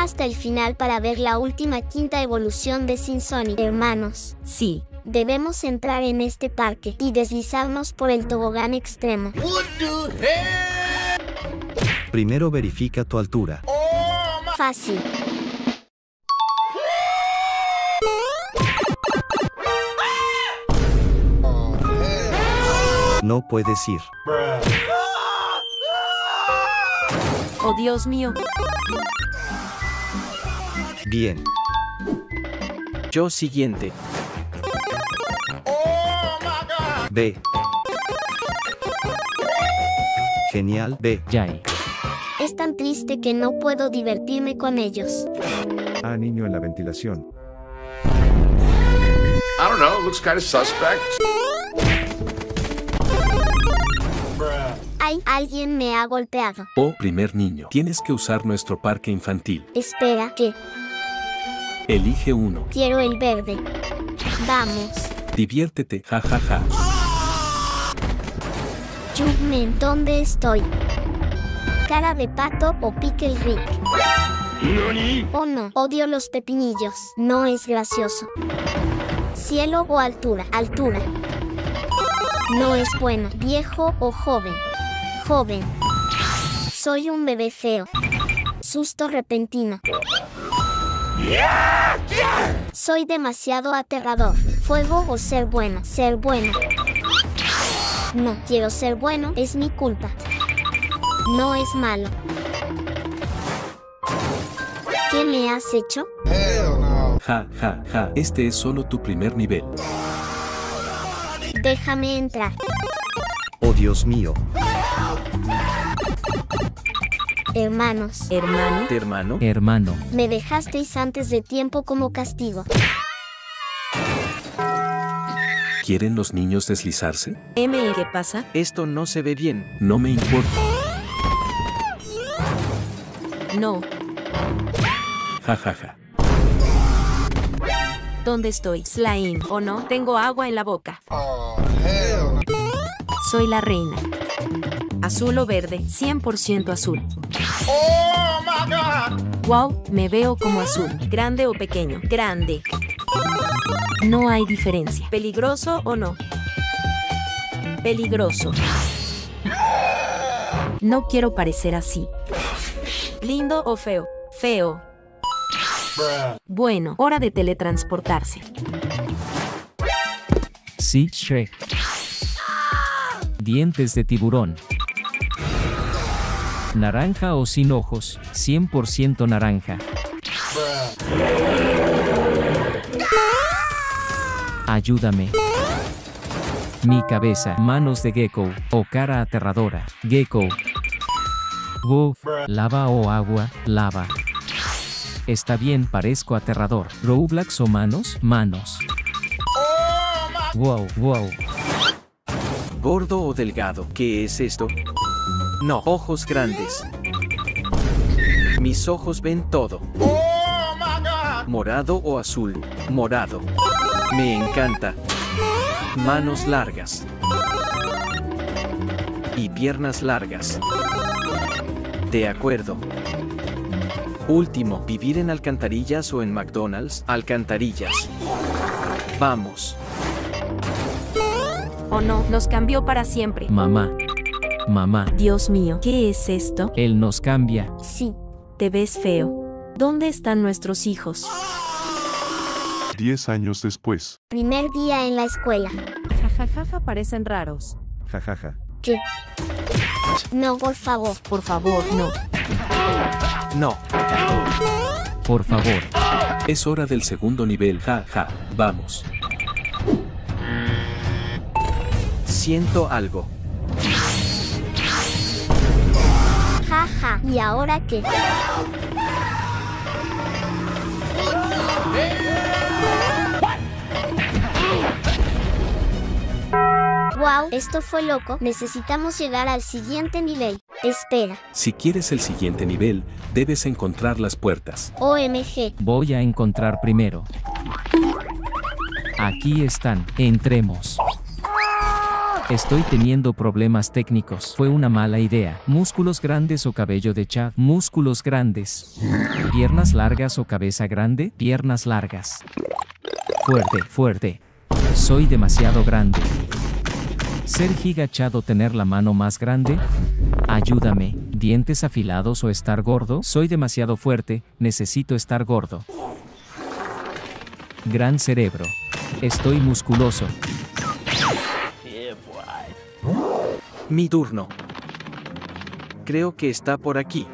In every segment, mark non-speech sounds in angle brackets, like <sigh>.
Hasta el final para ver la última quinta evolución de Sinsonic. Hermanos, Sí, debemos entrar en este parque y deslizarnos por el tobogán extremo. Primero verifica tu altura. Fácil. No puedes ir. oh Dios mío, Bien. Yo siguiente. B. Genial. B. Yay. Es tan triste que no puedo divertirme con ellos. A niño en la ventilación. I don't know. It looks kind of suspect. Ay, alguien me ha golpeado. Oh, primer niño, tienes que usar nuestro parque infantil. Espera, que Elige uno. quiero el verde. Vamos. Diviértete, jajaja. Jugman, ¿dónde estoy? ¿Cara de pato o Pickle Rick? Oh no, odio los pepinillos. No es gracioso. Cielo o altura, altura. No es bueno, viejo o joven. Joven. Soy un bebé feo. Susto repentino. Soy demasiado aterrador. Fuego o ser bueno, ser bueno. No quiero ser bueno, es mi culpa. No es malo. ¿Qué me has hecho? Ja, ja, ja. Este es solo tu primer nivel. Déjame entrar. Oh Dios mío. Hermanos, hermano, Hermano. Hermano. me dejasteis antes de tiempo como castigo. ¿Quieren los niños deslizarse? M, ¿qué pasa? Esto no se ve bien. No me importa. No, Ja, ja, ja. ¿dónde estoy? Slime, ¿o no? Tengo agua en la boca. Soy la reina. Azul o verde, 100% azul. Wow, me veo como azul. Grande o pequeño, grande. No hay diferencia. ¿Peligroso o no? Peligroso. No quiero parecer así. ¿Lindo o feo? Feo. Bueno, hora de teletransportarse. Sí, Shrek. Dientes de tiburón. Naranja o sin ojos, 100% naranja. Ayúdame. Mi cabeza, manos de gecko, o cara aterradora, gecko. Wow, lava o agua, lava. Está bien, parezco aterrador. Roblox o manos, manos. Wow, wow. Gordo o delgado. ¿Qué es esto? No. Ojos grandes. Mis ojos ven todo. Morado o azul. Morado. Me encanta. Manos largas. Y piernas largas. De acuerdo. Último, vivir en alcantarillas o en McDonald's. Alcantarillas. Vamos. ¿O no? Nos cambió para siempre. Mamá. Mamá. Dios mío, ¿qué es esto? Él nos cambia. Sí, Te ves feo. ¿Dónde están nuestros hijos? Diez años después. primer día en la escuela. Jajajaja, parecen raros. Jajaja. ¿Qué? No, por favor. Por favor, no. No. Por favor. Es hora del segundo nivel, ja, ja. Vamos. Siento algo. Ja, ja. ¿Y ahora qué? Wow, esto fue loco. Necesitamos llegar al siguiente nivel. Espera. Si quieres el siguiente nivel, debes encontrar las puertas. OMG. Voy a encontrar primero. Aquí están. Entremos. Estoy teniendo problemas técnicos. Fue una mala idea. Músculos grandes o cabello de Chad. Músculos grandes. Piernas largas o cabeza grande. Piernas largas. Fuerte, fuerte. Soy demasiado grande. Ser gigachado tener la mano más grande. Ayúdame. Dientes afilados o estar gordo. Soy demasiado fuerte. Necesito estar gordo. Gran cerebro. Estoy musculoso. Mi turno. Creo que está por aquí.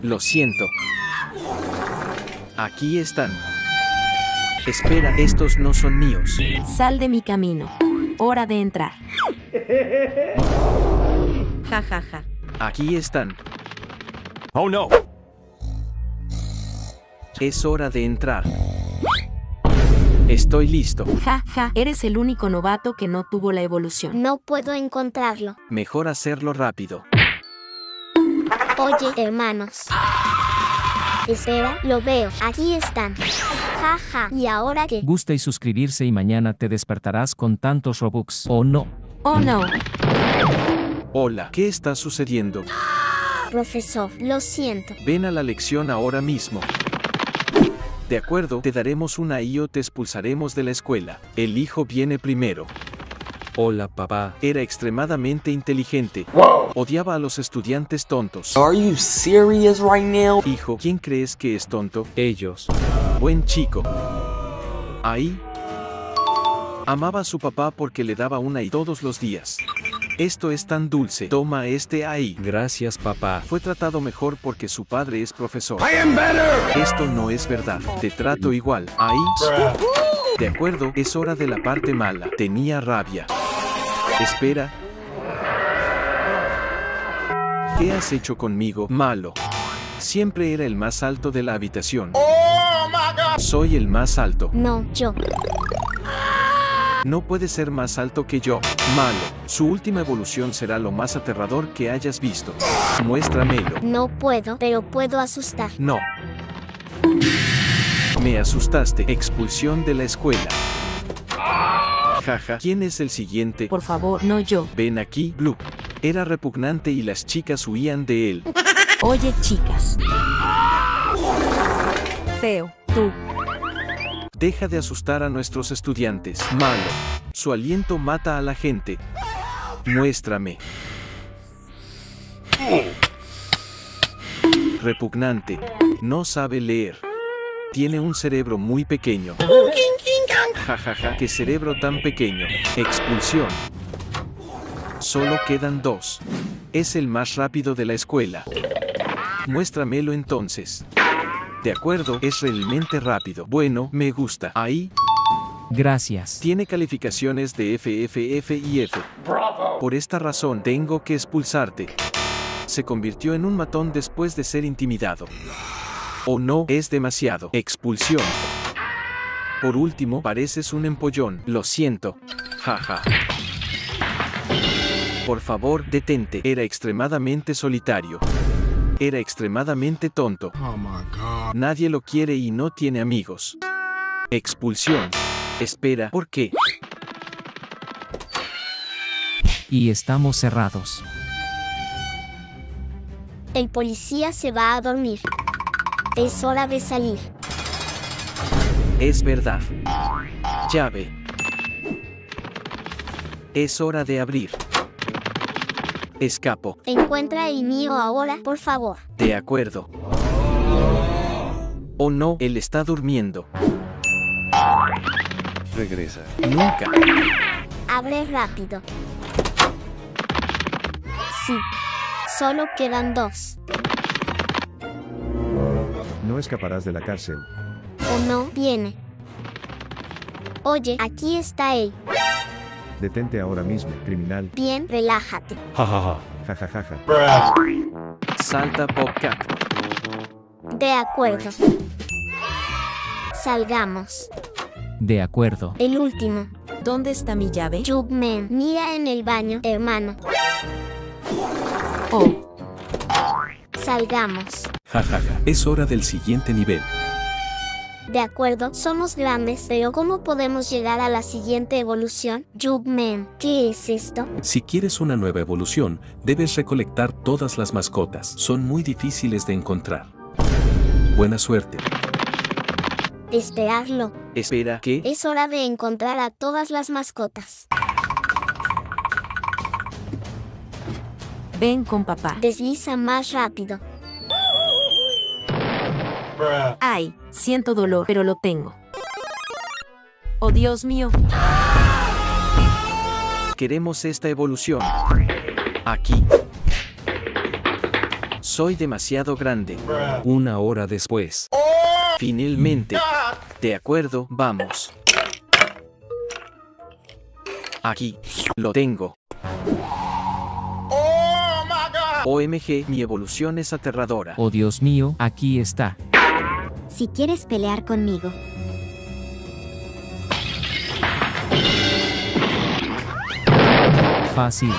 Lo siento. Aquí están. Espera, estos no son míos. Sal de mi camino. Hora de entrar. <laughs> Ja, ja, ja. Aquí están. Oh no. Es hora de entrar. Estoy listo. Ja, ja. Eres el único novato que no tuvo la evolución. No puedo encontrarlo. Mejor hacerlo rápido. Oye, hermanos. Espera, lo veo. Aquí están. Ja, ja. ¿Y ahora qué? Gusta y suscribirse y mañana te despertarás con tantos Robux. ¿O no? Oh no. Hola, ¿qué está sucediendo? Profesor, lo siento. Ven a la lección ahora mismo. De acuerdo, te daremos una I o te expulsaremos de la escuela. El hijo viene primero. Hola, papá. Era extremadamente inteligente. Odiaba a los estudiantes tontos. Are you serious right now? Hijo, ¿quién crees que es tonto? Ellos. Buen chico. Ahí. Amaba a su papá porque le daba una I todos los días. Esto es tan dulce. Toma este ahí. Gracias, papá. Fue tratado mejor porque su padre es profesor. Esto no es verdad. Te trato igual. Ahí. De acuerdo, es hora de la parte mala. Tenía rabia. Espera. ¿Qué has hecho conmigo, malo? Siempre era el más alto de la habitación. Soy el más alto. No, yo. No puede ser más alto que yo. Malo. Su última evolución será lo más aterrador que hayas visto. Muéstramelo. No puedo, pero puedo asustar. No. Me asustaste. Expulsión de la escuela. Jaja. ¿Quién es el siguiente? Por favor, no yo. Ven aquí, Blue. Era repugnante y las chicas huían de él. Oye, chicas. Feo. Tú. Deja de asustar a nuestros estudiantes. Malo. Su aliento mata a la gente. Muéstrame. Repugnante. No sabe leer. Tiene un cerebro muy pequeño. Jajaja, ja, ja, qué cerebro tan pequeño. Expulsión. Solo quedan dos. Es el más rápido de la escuela. Muéstramelo entonces. De acuerdo, es realmente rápido. Bueno, me gusta. Ahí. Gracias. Tiene calificaciones de F, F, F y F. Por esta razón tengo que expulsarte. Se convirtió en un matón después de ser intimidado. O no, es demasiado. Expulsión. Por último, pareces un empollón. Lo siento. Jaja. Por favor, detente. Era extremadamente solitario. Era extremadamente tonto. Nadie lo quiere y no tiene amigos. Expulsión. Espera, ¿por qué? Y estamos cerrados. El policía se va a dormir. Es hora de salir. Es verdad. Llave. Es hora de abrir. Escapo. Encuentra el mío ahora, por favor. De acuerdo. Oh no, él está durmiendo. Regresa. Nunca. Abre rápido. Sí. Solo quedan dos. No escaparás de la cárcel. ¿O no? Viene. Oye, aquí está él. Detente ahora mismo, criminal. Bien, relájate. Jajaja. Jajajaja. Salta Bobcat. De acuerdo. Salgamos. De acuerdo. El último. ¿Dónde está mi llave? Jugman, mira en el baño, hermano. Oh, Salgamos. Jajaja. Es hora del siguiente nivel. De acuerdo, somos grandes, pero ¿cómo podemos llegar a la siguiente evolución? Jugman, ¿qué es esto? Si quieres una nueva evolución, debes recolectar todas las mascotas. Son muy difíciles de encontrar. Buena suerte. Esperarlo. Espera, ¿qué? Es hora de encontrar a todas las mascotas. Ven con papá. Desliza más rápido. Ay, siento dolor, pero lo tengo. Oh Dios mío. Queremos esta evolución. Aquí. Soy demasiado grande. Una hora después. Finalmente. De acuerdo, vamos. Aquí. Lo tengo. OMG, mi evolución es aterradora. Oh Dios mío, aquí está. Si quieres pelear conmigo, Fácil.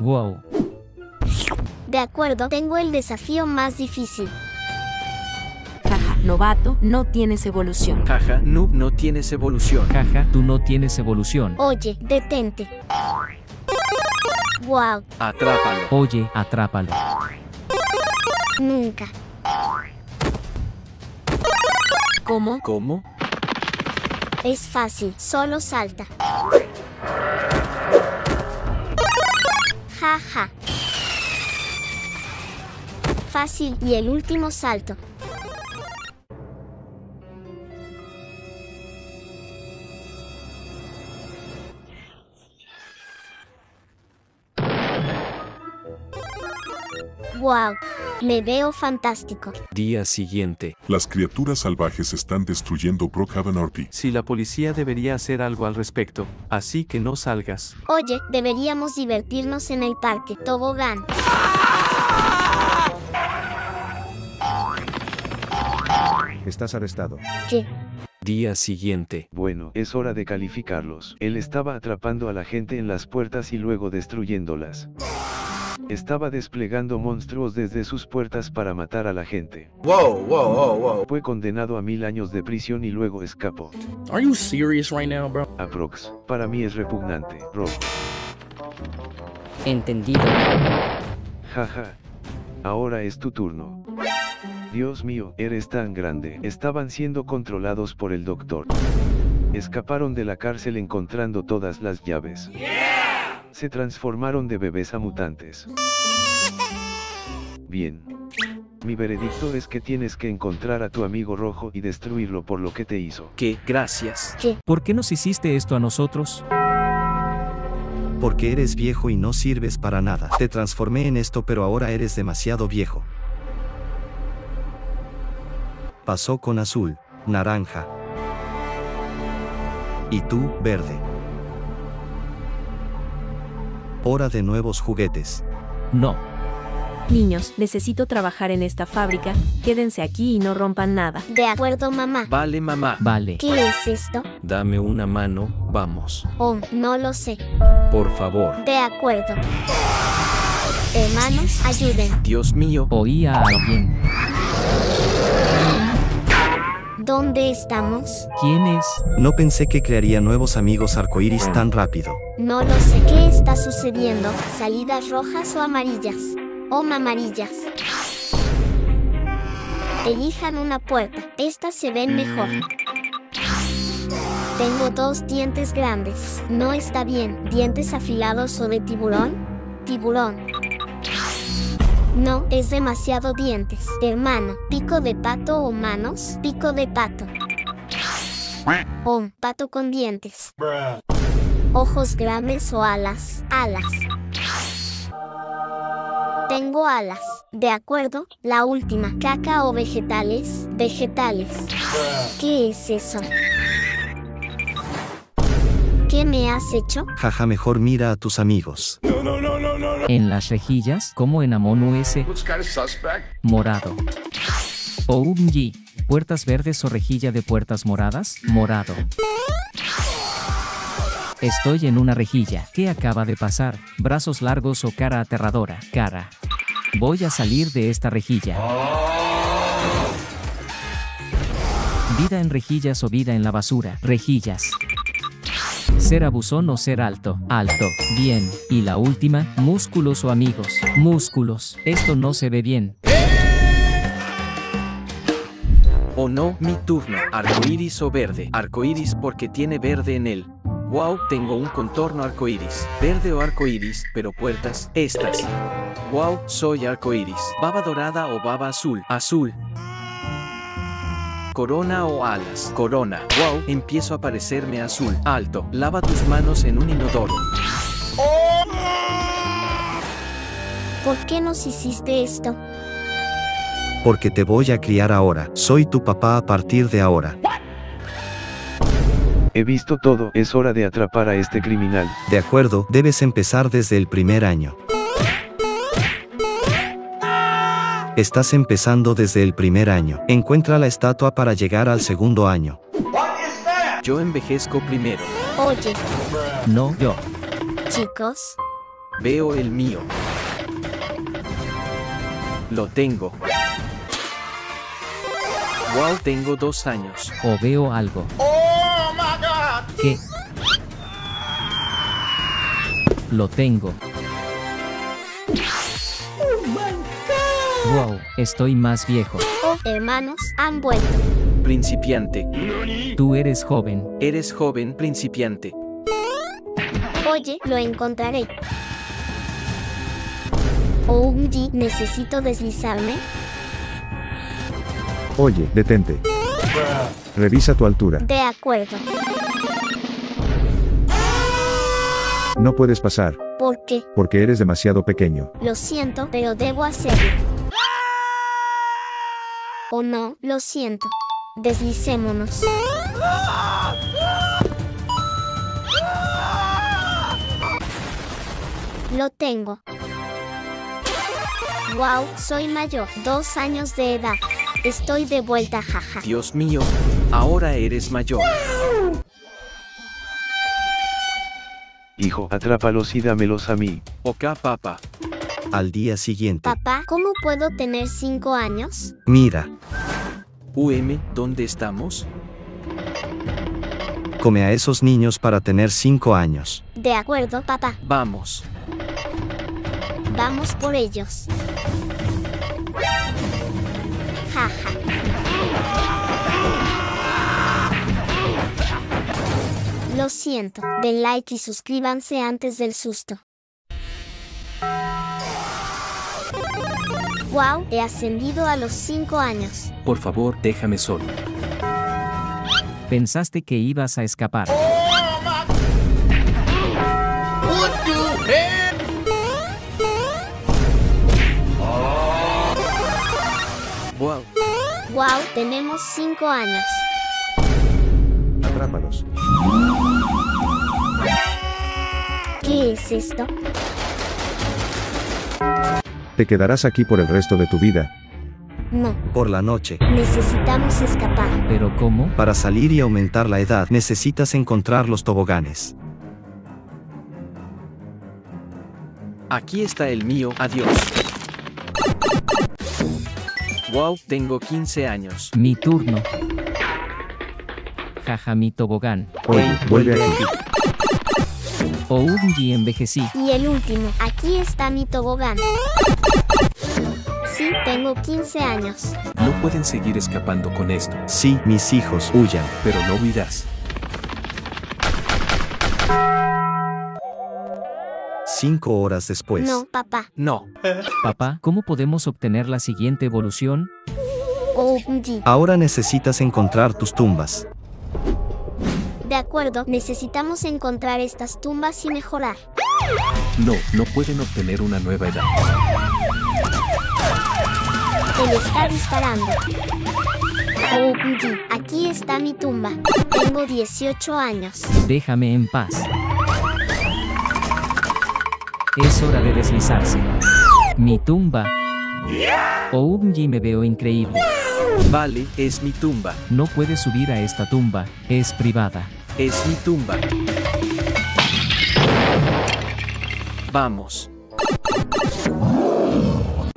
Wow. de acuerdo, tengo el desafío más difícil. Jaja, novato, no tienes evolución. Jaja, noob no tienes evolución. Jaja, tú no tienes evolución. Oye, detente. Wow, Atrápalo. Oye, atrápalo. Nunca. ¿Cómo? ¿Cómo? Es fácil, solo salta. Ja ja. Fácil y el último salto. Wow, me veo fantástico. Día siguiente. Las criaturas salvajes están destruyendo Brookhaven RP. Si la policía debería hacer algo al respecto, así que no salgas. Oye, deberíamos divertirnos en el parque. Tobogán. Estás arrestado. ¿Qué? Día siguiente. Bueno, es hora de calificarlos. Él estaba atrapando a la gente en las puertas y luego destruyéndolas. Estaba desplegando monstruos desde sus puertas para matar a la gente. Whoa, whoa, whoa, whoa. Fue condenado a mil años de prisión y luego escapó. Are you serious right now, bro? Aprox, para mí es repugnante. Rojo. Entendido. Jaja. Ahora es tu turno. Dios mío, eres tan grande. Estaban siendo controlados por el doctor. Escaparon de la cárcel encontrando todas las llaves. Se transformaron de bebés a mutantes. Bien. Mi veredicto es que tienes que encontrar a tu amigo rojo y destruirlo por lo que te hizo. ¿Qué? Gracias. ¿Qué? ¿Por qué nos hiciste esto a nosotros? Porque eres viejo y no sirves para nada. Te transformé en esto pero ahora eres demasiado viejo. Pasó con azul, naranja. Y tú, verde. Hora de nuevos juguetes. No. Niños, necesito trabajar en esta fábrica. Quédense aquí y no rompan nada. De acuerdo, mamá. Vale, mamá. Vale. ¿Qué es esto? Dame una mano, vamos. Oh, no lo sé. Por favor. De acuerdo. Hermanos, ayuden. Dios mío. Oí a alguien. ¿Dónde estamos? ¿Quién es? No pensé que crearía nuevos amigos arcoíris tan rápido. No lo sé. ¿Qué está sucediendo? ¿Salidas rojas o amarillas? O amarillas. Elijan una puerta. Estas se ven mejor. Tengo dos dientes grandes. No está bien. ¿Dientes afilados o de tiburón? Tiburón. No, es demasiado dientes. Hermano, pico de pato o manos, pico de pato. Oh, pato con dientes. Ojos grandes o alas, alas. Tengo alas. De acuerdo, la última. Caca o vegetales, vegetales. ¿Qué es eso? ¿Qué me has hecho? Jaja, mejor mira a tus amigos. En las rejillas, como en Amon US, morado. OMG, puertas verdes o rejilla de puertas moradas, morado. Estoy en una rejilla. ¿Qué acaba de pasar? Brazos largos o cara aterradora, cara. Voy a salir de esta rejilla. Vida en rejillas o vida en la basura. Rejillas. Ser abusón o ser alto. Alto. Bien. Y la última, músculos o amigos. Músculos. Esto no se ve bien. O no, mi turno. Arcoíris o verde. Arcoíris porque tiene verde en él. Wow, tengo un contorno arcoíris. Verde o arcoíris, pero puertas, estas. Wow, soy arcoíris. Baba dorada o baba azul. Azul. Corona o alas. Corona. Wow, empiezo a parecerme azul. Alto. Lava tus manos en un inodoro. ¿Por qué nos hiciste esto? Porque te voy a criar ahora. Soy tu papá a partir de ahora. He visto todo, es hora de atrapar a este criminal. De acuerdo, debes empezar desde el primer año. Estás empezando desde el primer año. Encuentra la estatua para llegar al segundo año. Yo envejezco primero. Oye, No, yo. chicos, Veo el mío. Lo tengo. Wow, tengo dos años. O veo algo. ¿Qué? Lo tengo. Wow, estoy más viejo. oh, hermanos, han vuelto. Principiante. Tú eres joven. Eres joven principiante. Oye, lo encontraré. OMG, necesito deslizarme. Oye, detente. Revisa tu altura. De acuerdo. No puedes pasar, ¿Por qué? porque eres demasiado pequeño. Lo siento, pero debo hacerlo. O no, lo siento. Deslicémonos. Lo tengo. Wow, soy mayor, dos años de edad. Estoy de vuelta, jaja. Dios mío, ahora eres mayor. Hijo, atrápalos y dámelos a mí. Ok, papá. Al día siguiente. Papá, ¿cómo puedo tener cinco años? Mira, UM, ¿dónde estamos? come a esos niños para tener 5 años. De acuerdo, papá. Vamos. Vamos por ellos. Jaja. Lo siento. Den like y suscríbanse antes del susto. Wow, he ascendido a los 5 años. Por favor, déjame solo. Pensaste que ibas a escapar. Wow. Wow, tenemos 5 años. Atrápalos. ¿Qué es esto? Te quedarás aquí por el resto de tu vida. No, Por la noche. necesitamos escapar. ¿Pero cómo? Para salir y aumentar la edad necesitas encontrar los toboganes. Aquí está el mío, adiós. Wow, tengo 15 años. Mi turno. Jaja, mi tobogán. Oye, vuelve aquí. Oungi envejecí. Y el último, aquí está mi tobogán. Sí, tengo 15 años. No pueden seguir escapando con esto, Sí, mis hijos, huyan. pero no huirás. Cinco horas después. No, papá. No. Papá, ¿cómo podemos obtener la siguiente evolución? OMG. Ahora necesitas encontrar tus tumbas. De acuerdo, necesitamos encontrar estas tumbas y mejorar. No, no pueden obtener una nueva edad. Él está disparando. OMG. Aquí está mi tumba. Tengo 18 años. Déjame en paz. Es hora de deslizarse. Mi tumba. Oungi me veo increíble. Vale, es mi tumba. No puedes subir a esta tumba, es privada. Es mi tumba. Vamos.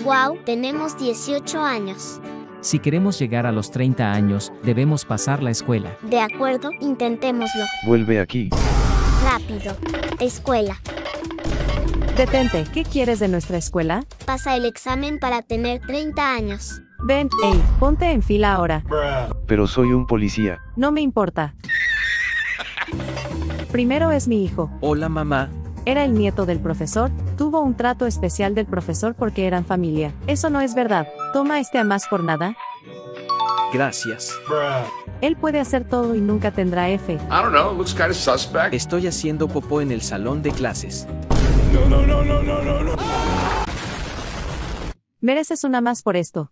Wow, tenemos 18 años. Si queremos llegar a los 30 años, debemos pasar la escuela. De acuerdo, intentémoslo. Vuelve aquí. Rápido. Escuela. Detente, ¿qué quieres de nuestra escuela? Pasa el examen para tener 30 años. Ven, ey, ponte en fila ahora. Pero soy un policía. No me importa. Primero es mi hijo. Hola mamá. Era el nieto del profesor, tuvo un trato especial del profesor porque eran familia. Eso no es verdad. Toma este a más por nada. Gracias. Él puede hacer todo y nunca tendrá F. I don't know, looks kind of suspect. Estoy haciendo popó en el salón de clases. No, no, no, no, no, no, no. Mereces una más por esto.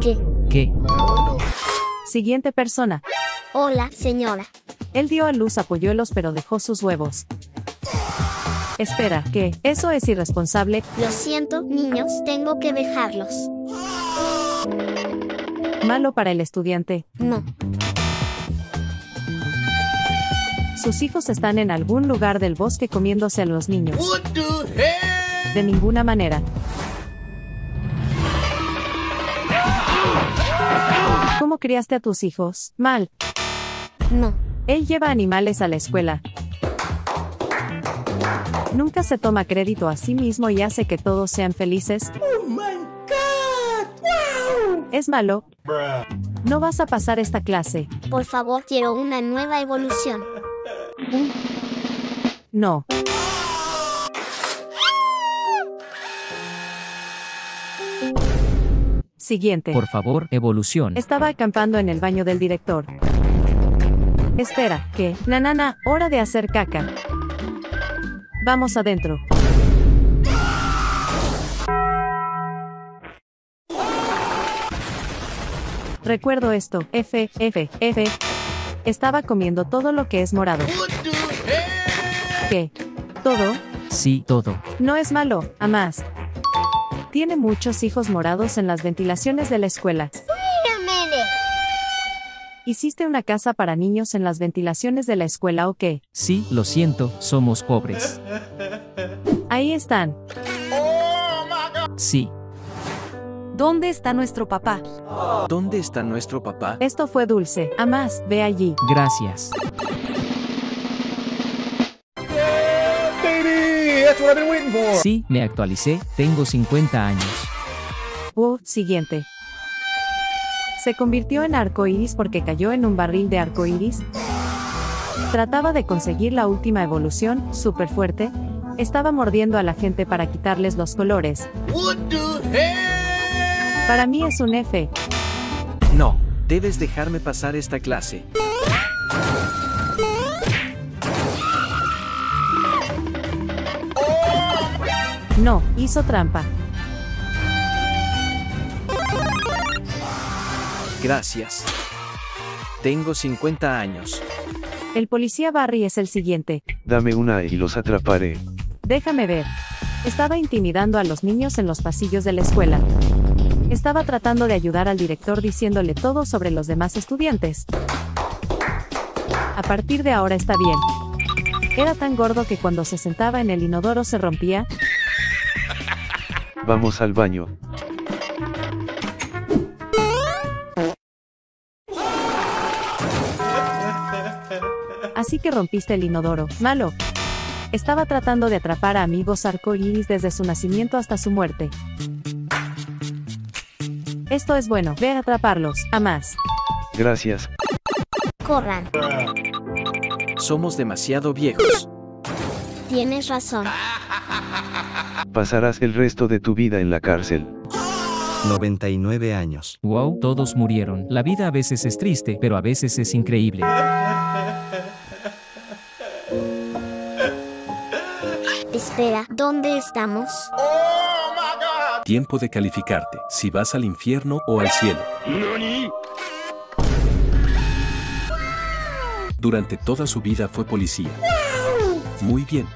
¿Qué? ¿Qué? Siguiente persona. Hola, señora. Él dio a luz a polluelos pero dejó sus huevos. Espera, ¿qué? Eso es irresponsable. Lo siento, niños, tengo que dejarlos. Malo para el estudiante. No. Sus hijos están en algún lugar del bosque comiéndose a los niños. De ninguna manera. ¿Cómo criaste a tus hijos? Mal. No. Él lleva animales a la escuela. Nunca se toma crédito a sí mismo y hace que todos sean felices. Es malo. No vas a pasar esta clase. Por favor, quiero una nueva evolución. No. Siguiente. Por favor, evolución. Estaba acampando en el baño del director. Espera, ¿qué? Nanana, hora de hacer caca. Vamos adentro. Recuerdo esto, F, F, F. Estaba comiendo todo lo que es morado. ¿Qué? ¿Todo? Sí, todo. No es malo, a más. Tiene muchos hijos morados en las ventilaciones de la escuela. ¿Hiciste una casa para niños en las ventilaciones de la escuela o qué? Sí, lo siento, somos pobres. Ahí están. Sí. ¿Dónde está nuestro papá? ¿Dónde está nuestro papá? Esto fue dulce. A más, ve allí. Gracias. Baby, that's what I've been waiting for. Sí, me actualicé, tengo 50 años. Uh, siguiente. Se convirtió en arcoíris porque cayó en un barril de arcoíris. Trataba de conseguir la última evolución, súper fuerte. Estaba mordiendo a la gente para quitarles los colores. Para mí es un F. No, debes dejarme pasar esta clase. No, hizo trampa. Gracias. Tengo 50 años. El policía Barry es el siguiente. Dame una y los atraparé. Déjame ver. Estaba intimidando a los niños en los pasillos de la escuela. Estaba tratando de ayudar al director diciéndole todo sobre los demás estudiantes. A partir de ahora está bien. Era tan gordo que cuando se sentaba en el inodoro se rompía. Vamos al baño. Así que rompiste el inodoro. Malo. Estaba tratando de atrapar a amigos arcoíris desde su nacimiento hasta su muerte. Esto es bueno, ve a atraparlos, a más. Gracias. Corran. Somos demasiado viejos. Tienes razón. Pasarás el resto de tu vida en la cárcel. 99 años. Wow, todos murieron. La vida a veces es triste, pero a veces es increíble. Espera, ¿dónde estamos? Tiempo de calificarte, si vas al infierno o al cielo. Durante toda su vida fue policía. Muy bien.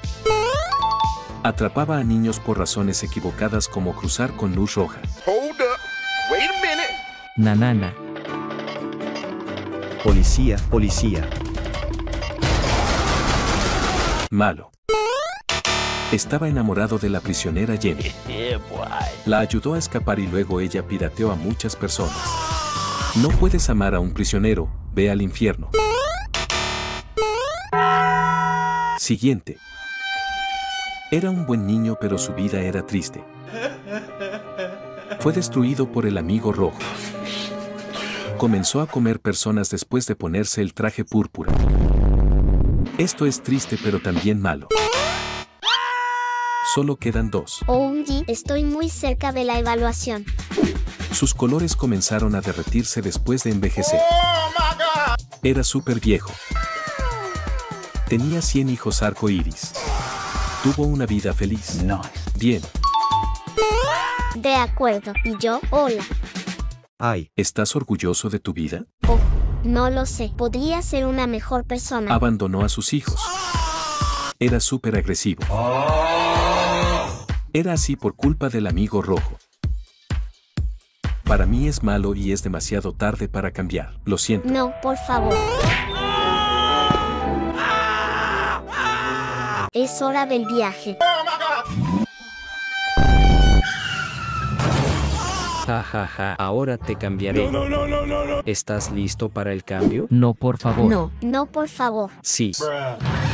Atrapaba a niños por razones equivocadas como cruzar con luz roja. Hold up. Wait a minute. Nanana. Policía, policía. Malo. Estaba enamorado de la prisionera Jenny. <laughs> La ayudó a escapar y luego ella pirateó a muchas personas. No puedes amar a un prisionero, ve al infierno. Siguiente. Era un buen niño pero su vida era triste. Fue destruido por el amigo rojo. Comenzó a comer personas después de ponerse el traje púrpura. Esto es triste pero también malo. Solo quedan dos. OMG, estoy muy cerca de la evaluación. Sus colores comenzaron a derretirse después de envejecer. Era súper viejo. Tenía 100 hijos arco iris. Tuvo una vida feliz. No. Bien. De acuerdo. ¿Y yo? Hola. Ay. ¿Estás orgulloso de tu vida? Oh, no lo sé. Podría ser una mejor persona. Abandonó a sus hijos. Era súper agresivo. Era así por culpa del amigo rojo. Para mí es malo y es demasiado tarde para cambiar. Lo siento. No, por favor. Es hora del viaje. Ja ja ja, ahora te cambiaré. No, no, no, no, no. ¿Estás listo para el cambio? No, por favor. No, no, por favor. Sí. ¿Por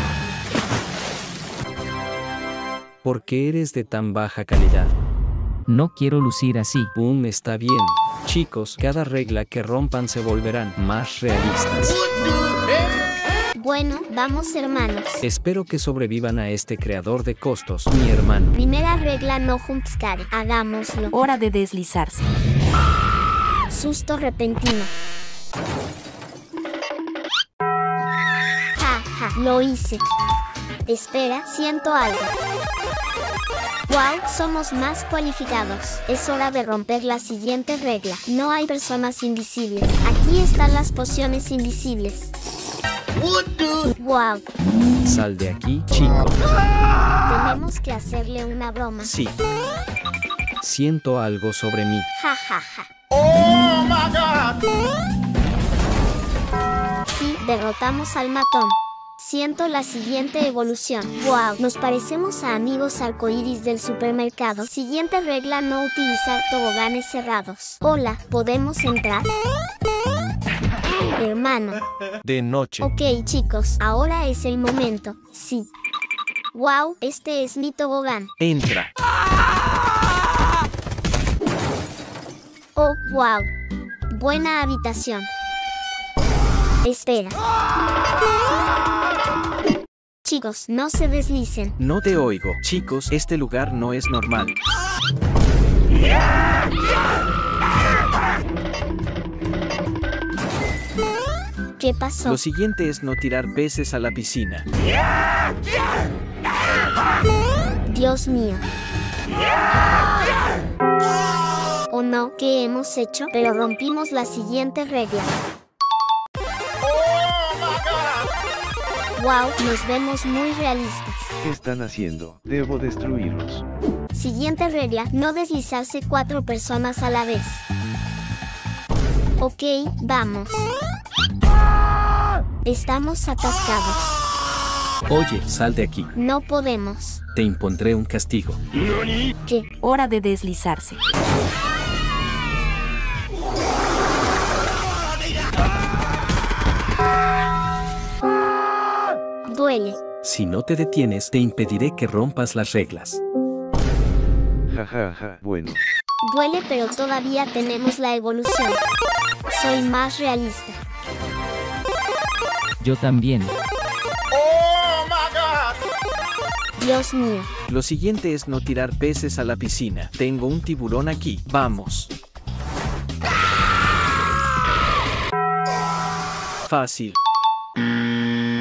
qué eres de tan baja calidad? No quiero lucir así. Boom, está bien. Chicos, cada regla que rompan se volverán más realistas. Bueno, vamos hermanos. Espero que sobrevivan a este creador de costos, mi hermano. Primera regla no jumpscare. Hagámoslo. Hora de deslizarse. Susto repentino. Ja, ja, lo hice. Espera, siento algo. Wow, somos más cualificados. Es hora de romper la siguiente regla. No hay personas invisibles. Aquí están las pociones invisibles. Wow, Sal de aquí, chico. tenemos que hacerle una broma. Sí. Siento algo sobre mí. Ja, ja, ja. Oh my god. Sí, derrotamos al matón. Siento la siguiente evolución. Wow, nos parecemos a amigos arcoíris del supermercado. Siguiente regla, no utilizar toboganes cerrados. Hola, ¿podemos entrar? Hermano. De noche. Ok, chicos, ahora es el momento. Sí. Wow, este es mi tobogán. Entra. Oh, wow. Buena habitación. Espera. Chicos, no se deslicen. No te oigo. Chicos, este lugar no es normal. ¿Qué pasó? Lo siguiente es no tirar peces a la piscina. Dios mío. Oh no, ¿qué hemos hecho? Pero rompimos la siguiente regla. Wow, nos vemos muy realistas. ¿Qué están haciendo? Debo destruirlos. Siguiente regla, no deslizarse cuatro personas a la vez. Ok, vamos. Estamos atascados. Oye, sal de aquí. No podemos. Te impondré un castigo. ¿Qué? Hora de deslizarse. Duele. Si no te detienes, te impediré que rompas las reglas. Ja ja ja, bueno. Duele, pero todavía tenemos la evolución. Soy más realista. Yo también. Oh my god. Dios mío. Lo siguiente es no tirar peces a la piscina. Tengo un tiburón aquí. Vamos. Fácil.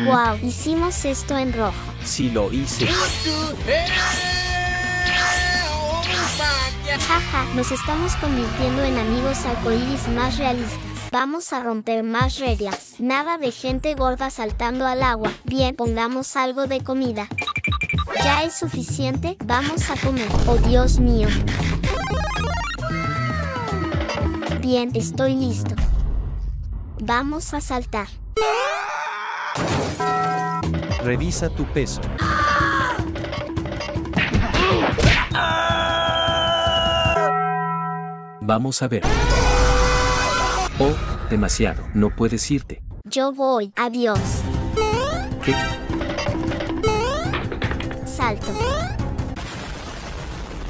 Wow, hicimos esto en rojo. Sí lo hice. Jaja, nos estamos convirtiendo en amigos arcoíris más realistas. Vamos a romper más reglas. Nada de gente gorda saltando al agua. Bien, pongamos algo de comida. ¿Ya es suficiente? Vamos a comer. Oh, Dios mío. Bien, estoy listo. Vamos a saltar. Revisa tu peso. Vamos a ver. Oh, demasiado. No puedes irte. Yo voy. Adiós. Salto.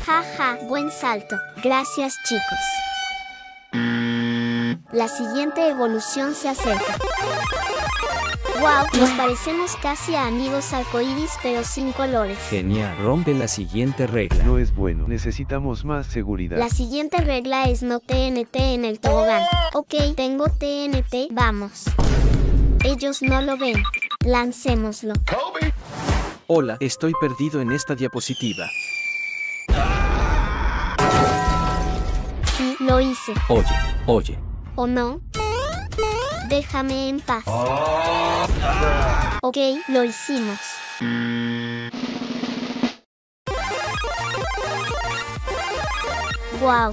Jaja, ja, buen salto. Gracias, chicos. La siguiente evolución se acerca. Wow, nos parecemos casi a amigos arcoíris pero sin colores. Genial. Rompe la siguiente regla. No es bueno. Necesitamos más seguridad. La siguiente regla es no TNT en el tobogán. Ok, tengo TNT, vamos. Ellos no lo ven. Lancémoslo. Hola, estoy perdido en esta diapositiva. Sí, lo hice. Oye, oye. ¿O no? Déjame en paz. Ok, lo hicimos. Wow.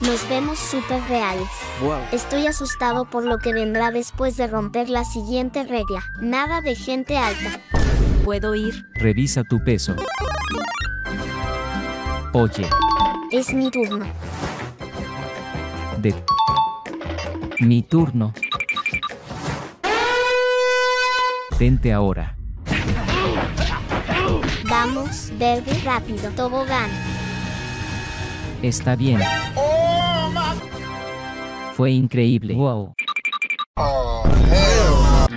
Nos vemos súper reales. Wow. Estoy asustado por lo que vendrá después de romper la siguiente regla. Nada de gente alta. ¿Puedo ir? Revisa tu peso. Oye, Es mi turno. de... Mi turno. Tente ahora. Vamos, verde, rápido, tobogán. Está bien. Fue increíble. Wow.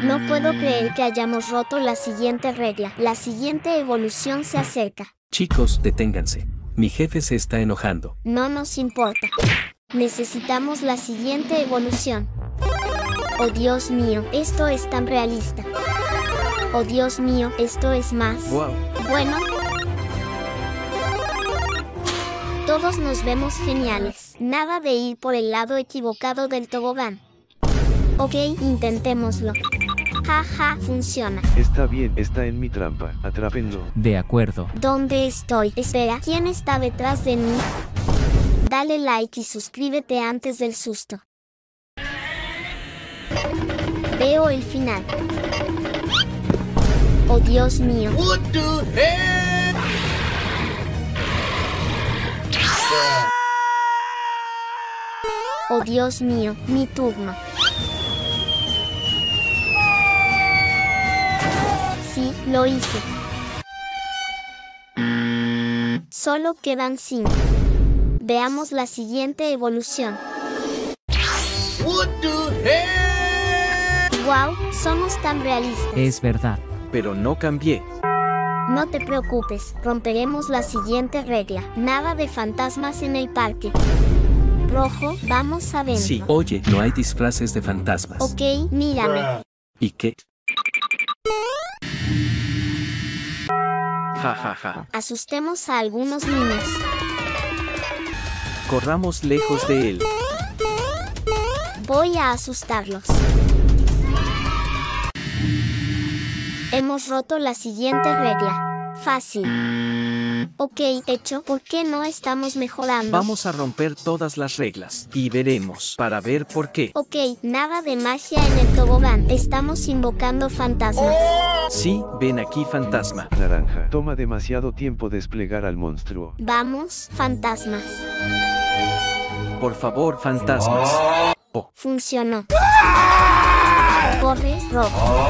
No puedo creer que hayamos roto la siguiente regla. La siguiente evolución se acerca. Chicos, deténganse. Mi jefe se está enojando. No nos importa. Necesitamos la siguiente evolución. Oh Dios mío, esto es tan realista. Oh Dios mío, esto es más. Wow. Bueno. Todos nos vemos geniales. Nada de ir por el lado equivocado del tobogán. Ok, intentémoslo. Jaja, funciona. Está bien, está en mi trampa. Atrápenlo. De acuerdo. ¿Dónde estoy? Espera, ¿quién está detrás de mí? Dale like y suscríbete antes del susto. Veo el final. Oh Dios mío. What the heck? Oh Dios mío, mi turno. Sí, lo hice. Solo quedan cinco. Veamos la siguiente evolución. What the heck? Wow, somos tan realistas. Es verdad. Pero no cambié. No te preocupes, romperemos la siguiente regla. Nada de fantasmas en el parque. Rojo, vamos adentro. Sí, oye, no hay disfraces de fantasmas. Ok, mírame. ¿Y qué? Ja ja ja. Asustemos a algunos niños. Corramos lejos de él. Voy a asustarlos. Hemos roto la siguiente regla. Fácil. Ok, hecho, ¿por qué no estamos mejorando? Vamos a romper todas las reglas y veremos para ver por qué. Ok, nada de magia en el tobogán. Estamos invocando fantasmas. Sí, ven aquí fantasma. Naranja. Toma demasiado tiempo desplegar al monstruo. Vamos, fantasmas. Por favor, fantasmas. Oh, Funcionó. Corre, rojo.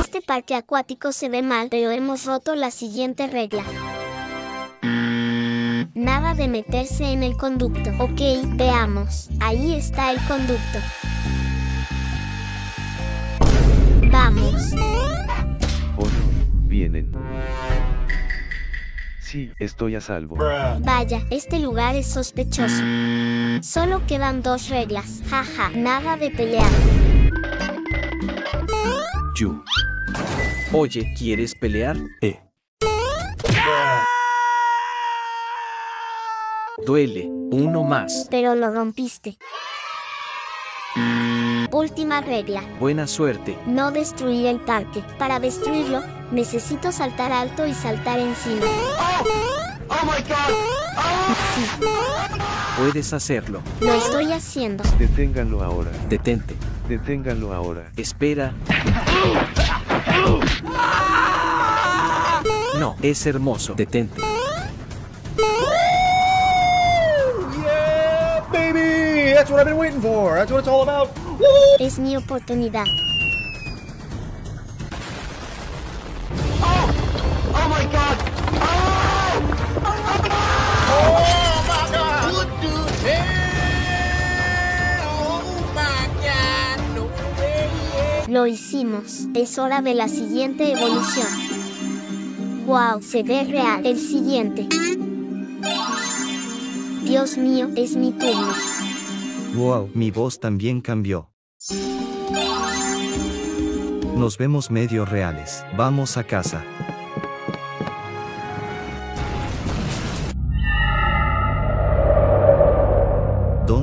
Este parque acuático se ve mal, pero hemos roto la siguiente regla. Nada de meterse en el conducto. Ok, veamos. Ahí está el conducto. Vamos. Oh no, vienen. Sí, estoy a salvo. Vaya, este lugar es sospechoso. Solo quedan dos reglas. Jaja, nada de pelear. Yu. Oye, ¿quieres pelear? Eh. Duele. Uno más. Pero lo rompiste. Última regla. Buena suerte. No destruir el parque. Para destruirlo, necesito saltar alto y saltar encima. Oh my god! Sí, Puedes hacerlo. lo estoy haciendo. Deténganlo ahora. Detente. Deténganlo ahora. Espera. No, es hermoso. Detente. Yeah, baby! That's what I've been waiting for. That's what it's all about. Es mi oportunidad. Oh my god! Oh my god! What the hell? Oh my god! No way! Lo hicimos. Es hora de la siguiente evolución. Wow, se ve real. El siguiente. Dios mío, es mi turno. Wow, mi voz también cambió. Nos vemos medio reales. Vamos a casa.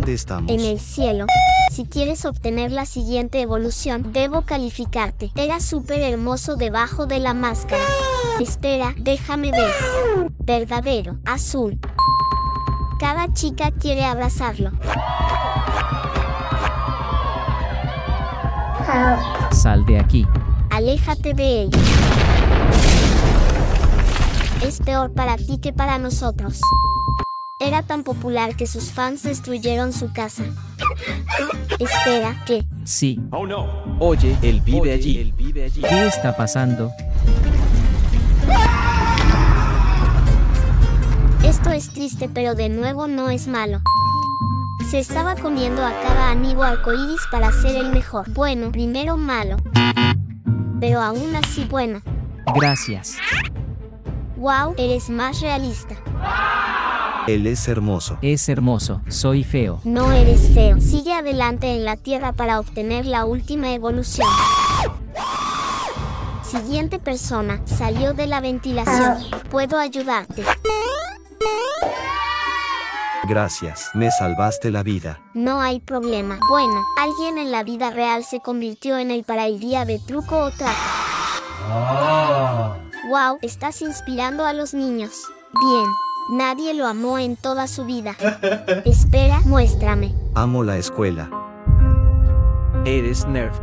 ¿Dónde estamos? En el cielo. Si quieres obtener la siguiente evolución, debo calificarte. Era súper hermoso debajo de la máscara. Espera, déjame ver. Verdadero, azul. Cada chica quiere abrazarlo. Sal de aquí. Aléjate de ella. Es peor para ti que para nosotros. Era tan popular que sus fans destruyeron su casa. Espera, ¿qué? Sí. Oh no. Oye, él vive allí. Él vive allí. ¿Qué está pasando? Esto es triste, pero de nuevo no es malo. Se estaba comiendo a cada amigo arcoíris para ser el mejor. Bueno, primero malo. Pero aún así bueno. Gracias. Wow, eres más realista. Él es hermoso. Es hermoso. Soy feo. No eres feo. Sigue adelante en la Tierra para obtener la última evolución. Siguiente persona. Salió de la ventilación. Puedo ayudarte. Gracias. Me salvaste la vida. No hay problema. Bueno, alguien en la vida real se convirtió en el paraidía de truco o trato. Wow, estás inspirando a los niños. Bien. Nadie lo amó en toda su vida. Espera, muéstrame. Amo la escuela. Eres nerd.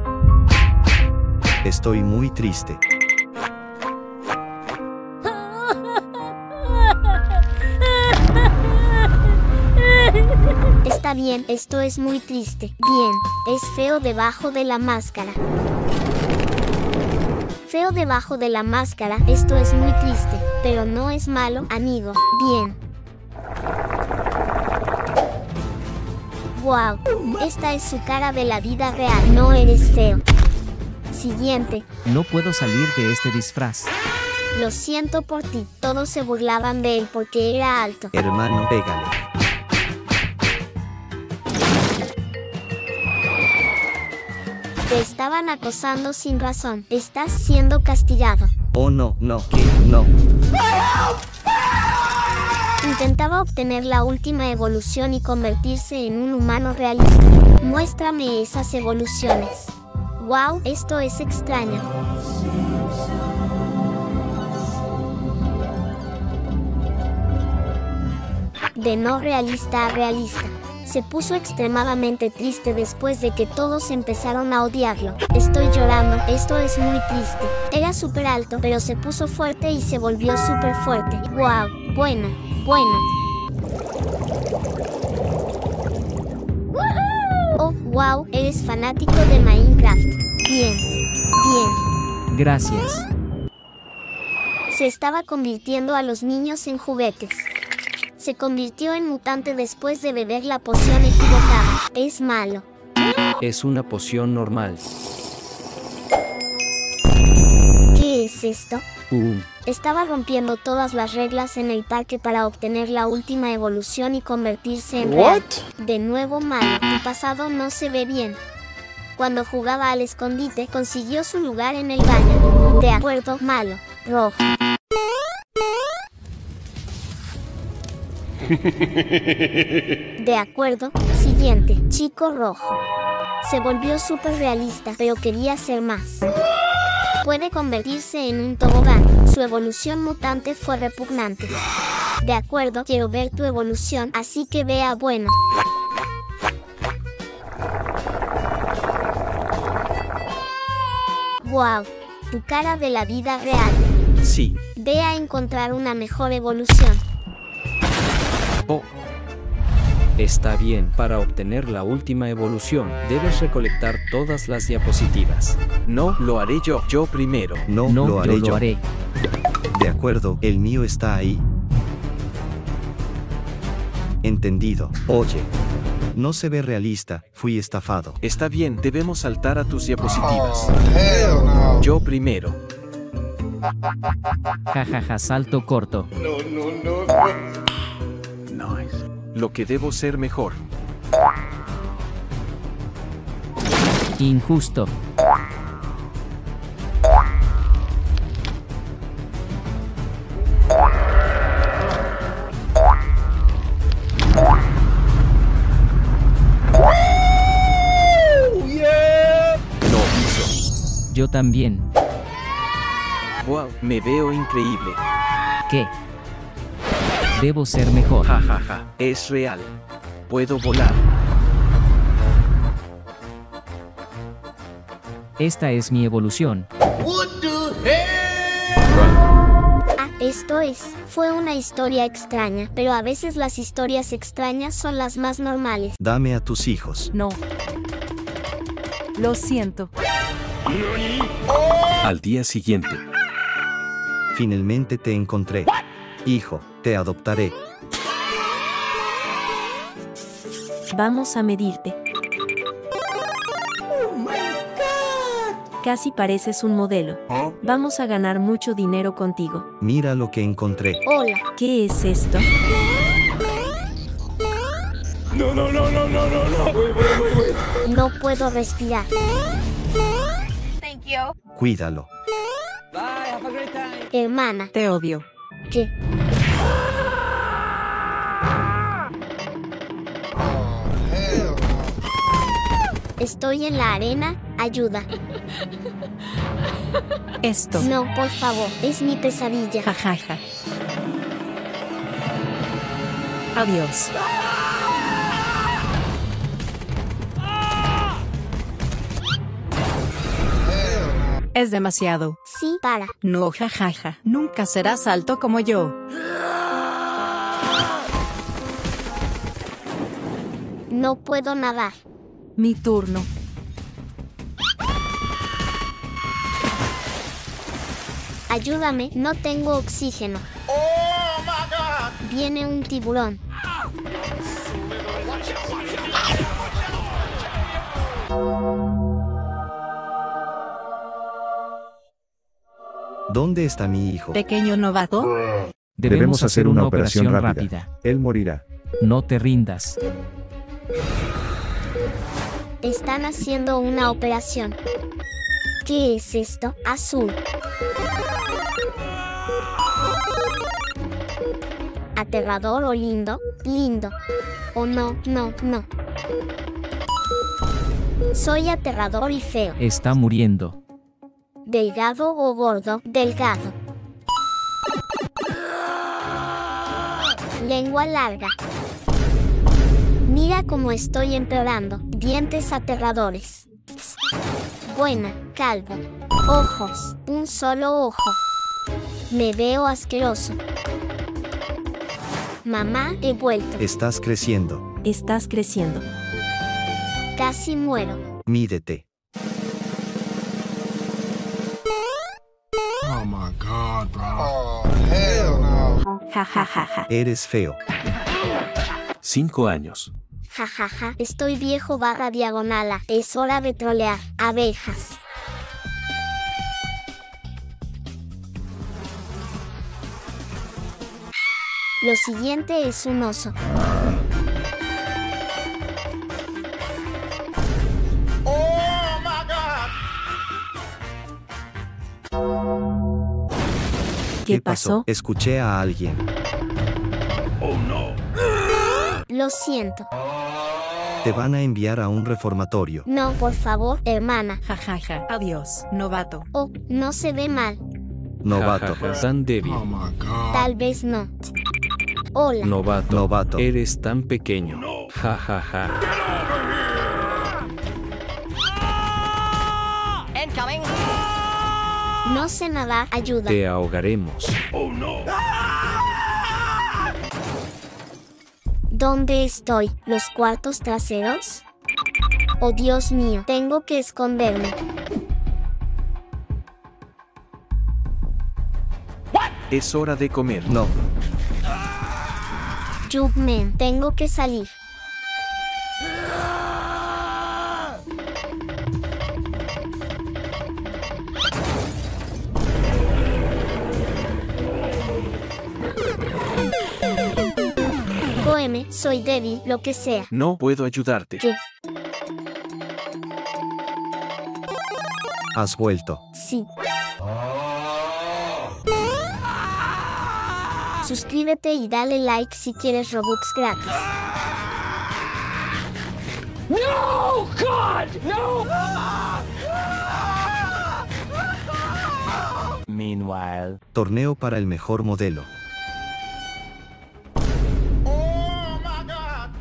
Estoy muy triste. Está bien, esto es muy triste. Bien, es feo debajo de la máscara. Feo debajo de la máscara, esto es muy triste, pero no es malo, amigo. Bien. Wow, esta es su cara de la vida real, no eres feo. Siguiente. No puedo salir de este disfraz. Lo siento por ti, todos se burlaban de él porque era alto. Hermano, pégale. Te estaban acosando sin razón. Estás siendo castigado. Oh no, no. No. Intentaba obtener la última evolución y convertirse en un humano realista. Muéstrame esas evoluciones. Wow, esto es extraño. De no realista a realista. Se puso extremadamente triste después de que todos empezaron a odiarlo. Estoy llorando, esto es muy triste. Era súper alto, pero se puso fuerte y se volvió súper fuerte. Wow, bueno, bueno. Oh, wow, eres fanático de Minecraft. Bien, bien. Gracias. Se estaba convirtiendo a los niños en juguetes. Se convirtió en mutante después de beber la poción equivocada. Es malo. Es una poción normal. ¿Qué es esto? Estaba rompiendo todas las reglas en el parque para obtener la última evolución y convertirse en real. De nuevo malo. Tu pasado no se ve bien. Cuando jugaba al escondite, consiguió su lugar en el baño. De acuerdo, malo. Rojo. De acuerdo, siguiente, chico rojo. Se volvió súper realista, pero quería ser más. Puede convertirse en un tobogán. Su evolución mutante fue repugnante. De acuerdo, quiero ver tu evolución, así que vea bueno. Wow, tu cara de la vida real. Sí. Ve a encontrar una mejor evolución. Oh. Está bien, para obtener la última evolución, debes recolectar todas las diapositivas. No, lo haré yo, yo primero. No, No, lo haré yo yo. lo haré. De acuerdo, el mío está ahí. Entendido. Oye. No se ve realista, fui estafado. Está bien, debemos saltar a tus diapositivas. Yo primero. Jajaja, salto corto. No, no, no. Lo que debo ser mejor. Injusto. Yo también. Wow, me veo increíble. ¿Qué? Debo ser mejor. Ja, ja, ja. Es real. Puedo volar. Esta es mi evolución. What the hell? Ah, esto es, fue una historia extraña, pero a veces las historias extrañas son las más normales. Dame a tus hijos. No. Lo siento. Al día siguiente, Finalmente te encontré. Hijo, te adoptaré. Vamos a medirte. Casi pareces un modelo. Vamos a ganar mucho dinero contigo. Mira lo que encontré. Hola. ¿Qué es esto? No, no, no, no, no, no, no. No puedo respirar. Cuídalo. Hermana, Te odio. ¿qué? Estoy en la arena, ayuda. Esto. No, por favor, es mi pesadilla. Jajaja. Adiós. Es demasiado. Sí, para. No, jajaja. Nunca serás alto como yo. No puedo nadar. Mi turno. Ayúdame, no tengo oxígeno. Oh my god. Viene un tiburón. ¿Dónde está mi hijo? Pequeño novato. Debemos, hacer una operación rápida. Él morirá. No te rindas. Están haciendo una operación. ¿Qué es esto? Azul. ¿Aterrador o lindo? Lindo. O no, no, no. Soy aterrador y feo. Está muriendo. Delgado o gordo, delgado. Lengua larga. Mira cómo estoy empeorando. Dientes aterradores. Buena, calvo. Ojos, un solo ojo. Me veo asqueroso. Mamá, he vuelto. Estás creciendo. Estás creciendo. Casi muero. Mídete. Oh my god, bro. Oh, hell no. Ja ja ja ja. Eres feo. cinco años. Jajaja, estoy viejo barra diagonala. Es hora de trolear. Abejas. Lo siguiente es un oso. Oh my god. ¿Qué pasó? Escuché a alguien. Lo siento. Te van a enviar a un reformatorio. No, por favor, hermana. Jajaja. Adiós, novato. Oh, no se ve mal. Novato. Ja, ja, ja, tan débil. Oh my god. Tal vez no. Hola. Novato. Novato. Eres tan pequeño. Ja, ja, ja. No sé nadar. Ayuda. Te ahogaremos. Oh no. ¿Dónde estoy? ¿Los cuartos traseros? Oh Dios mío, tengo que esconderme. Es hora de comer. No. Jugman, tengo que salir. Soy débil, lo que sea. No puedo ayudarte. ¿Qué? Has vuelto. Sí. Suscríbete y dale like si quieres Robux gratis. No, God, no. Meanwhile. Torneo para el mejor modelo.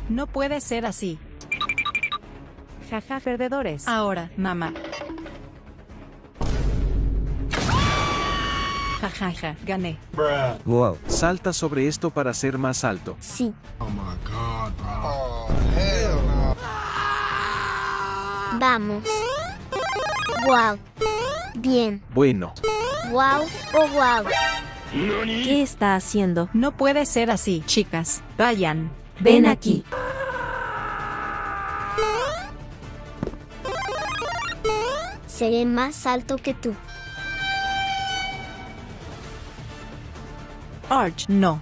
No puede ser así. Jaja, perdedores. Ahora, mamá. Jajaja, gané. Wow. Salta sobre esto para ser más alto. Sí. Oh my God, bro. Oh, Vamos. Wow. Bien. Bueno. Wow. Oh, wow. ¿Qué está haciendo? No puede ser así, chicas. Vayan. Ven aquí. Seré más alto que tú. Arch, no.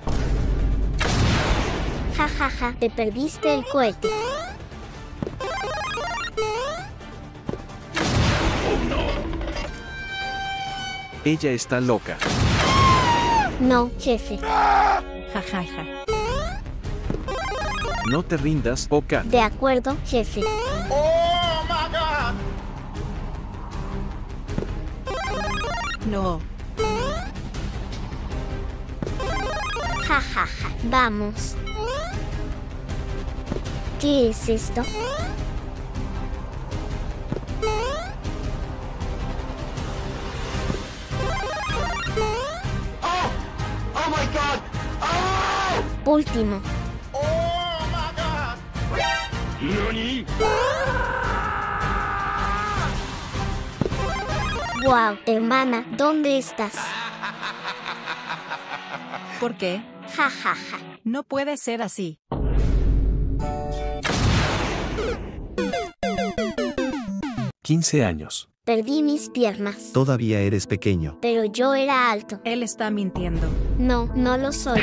Ja, ja, ja. Te perdiste el cohete. Ella está loca. No, jefe. Jajaja. No te rindas, Poca. De acuerdo, jefe. No. Ja, ja, ja. Vamos. ¿Qué es esto? Oh my God. Oh. Último. Wow, hermana, ¿dónde estás? ¿Por qué? Ja, ja, ja. No puede ser así. Quince años. Perdí mis piernas. Todavía eres pequeño. Pero yo era alto. Él está mintiendo. No, no lo soy.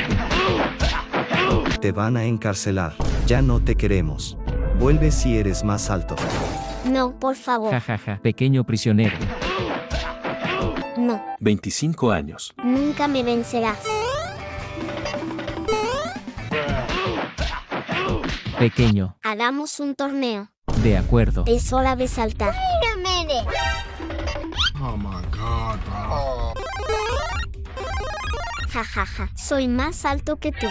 Te van a encarcelar. Ya no te queremos. Vuelve si eres más alto. No, por favor. Jajaja, pequeño prisionero. No, 25 años. nunca me vencerás. Pequeño. Hagamos un torneo. De acuerdo. Es hora de saltar. Oh my God, bro. Ja, ja, ja. Soy más alto que tú.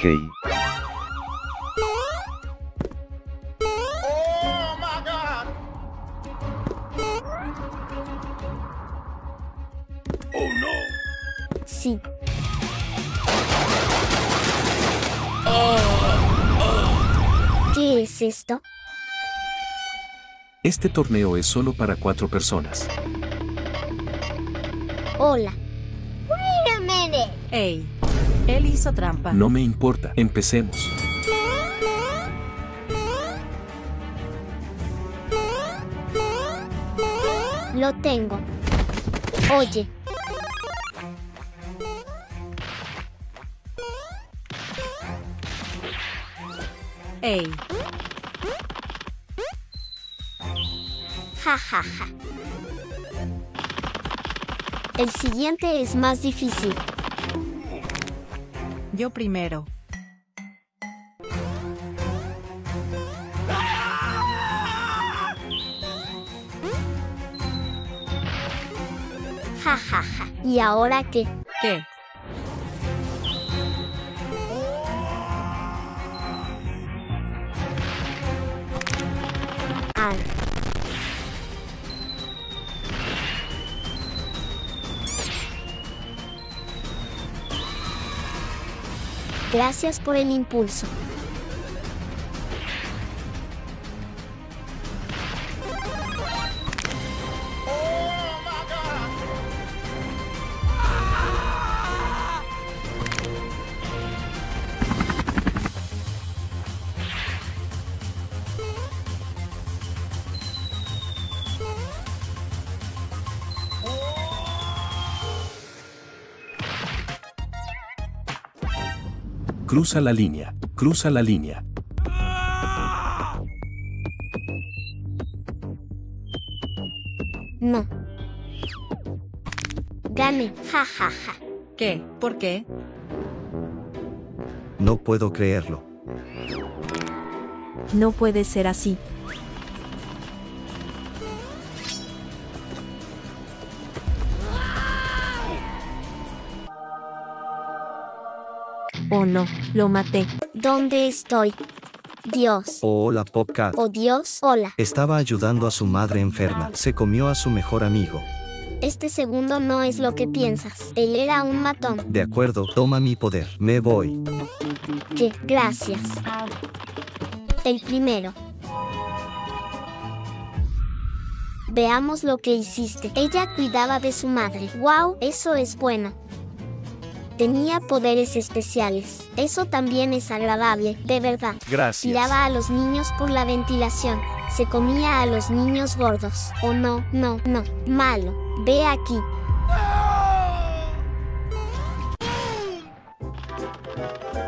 Hey. Oh no. Sí. ¿Qué es esto? Este torneo es solo para cuatro personas. Hola. Ey. Él hizo trampa. No me importa. Empecemos. Lo tengo. Oye. Ey. Ja, ja, ja. El siguiente es más difícil. Yo primero. Ja, ja, ja. ¿Y ahora qué? ¿Qué? Ah. Gracias por el impulso. Cruza la línea, cruza la línea. No. Gane, ja ja ja. ¿Qué? ¿Por qué? No puedo creerlo. No puede ser así. Oh no, lo maté. ¿Dónde estoy? Dios. Hola, Popcat. Oh Dios, hola. Estaba ayudando a su madre enferma. Se comió a su mejor amigo. Este segundo no es lo que piensas. Él era un matón. De acuerdo, toma mi poder. Me voy. ¿Qué? Gracias. El primero. Veamos lo que hiciste. Ella cuidaba de su madre. ¡Wow! Eso es bueno. Tenía poderes especiales. Eso también es agradable, de verdad. Gracias. Tiraba a los niños por la ventilación. Se comía a los niños gordos. Oh no, no, no. Malo. Ve aquí.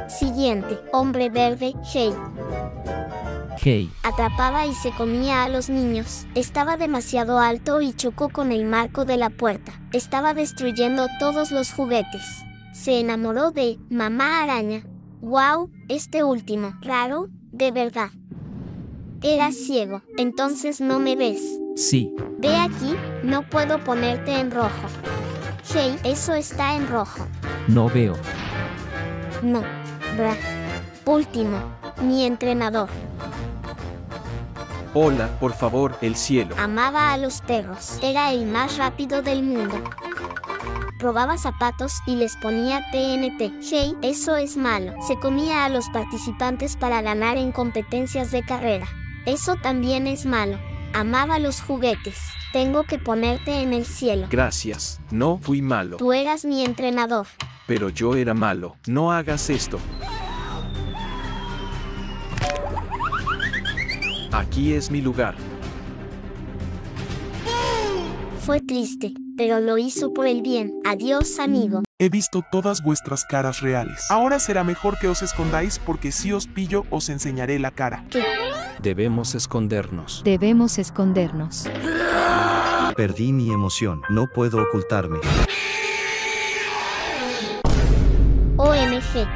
Siguiente. Hombre verde, hey. Hey. Atrapaba y se comía a los niños. Estaba demasiado alto y chocó con el marco de la puerta. Estaba destruyendo todos los juguetes. Se enamoró de Mamá Araña. ¡Wow! Este último. Raro, de verdad. Era ciego, entonces no me ves. Sí. Ve aquí, no puedo ponerte en rojo. Hey, eso está en rojo. No veo. No. Bra. Último. Mi entrenador. Hola, por favor, el cielo. Amaba a los perros. Era el más rápido del mundo. Probaba zapatos y les ponía TNT. Hey, eso es malo. Se comía a los participantes para ganar en competencias de carrera. Eso también es malo. Amaba los juguetes. Tengo que ponerte en el cielo. Gracias. No fui malo. Tú eras mi entrenador. Pero yo era malo. No hagas esto. Aquí es mi lugar. Fue triste, pero lo hizo por el bien. Adiós, amigo. He visto todas vuestras caras reales. Ahora será mejor que os escondáis porque si os pillo os enseñaré la cara. ¿Qué? Debemos escondernos. Debemos escondernos. Perdí mi emoción. No puedo ocultarme. OMG.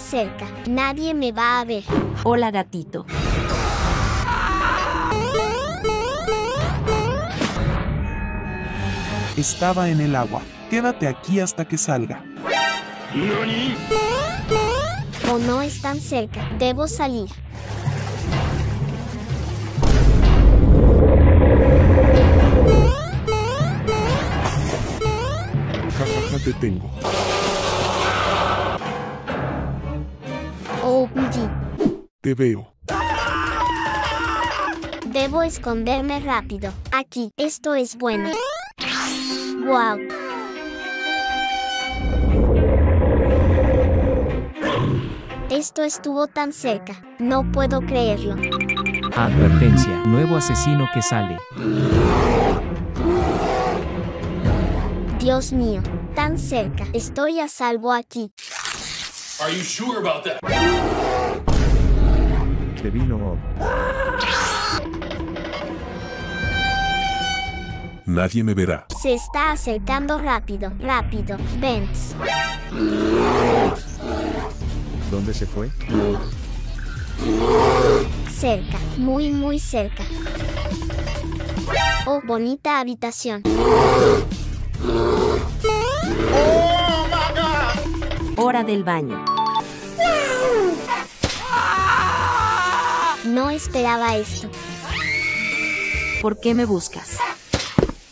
Tan cerca, nadie me va a ver. Hola, gatito. Estaba en el agua. Quédate aquí hasta que salga. O no es tan cerca, debo salir. Te tengo. Te veo. Debo esconderme rápido. Aquí, esto es bueno. Wow. Esto estuvo tan cerca. No puedo creerlo. Advertencia. Nuevo asesino que sale. Dios mío, tan cerca. Estoy a salvo aquí. Are you sure about that? Te vino Nadie me verá. Se está acercando rápido, rápido. Vents. ¿Dónde se fue? Cerca, muy muy cerca. Oh, bonita habitación hora del baño. No esperaba esto. ¿Por qué me buscas?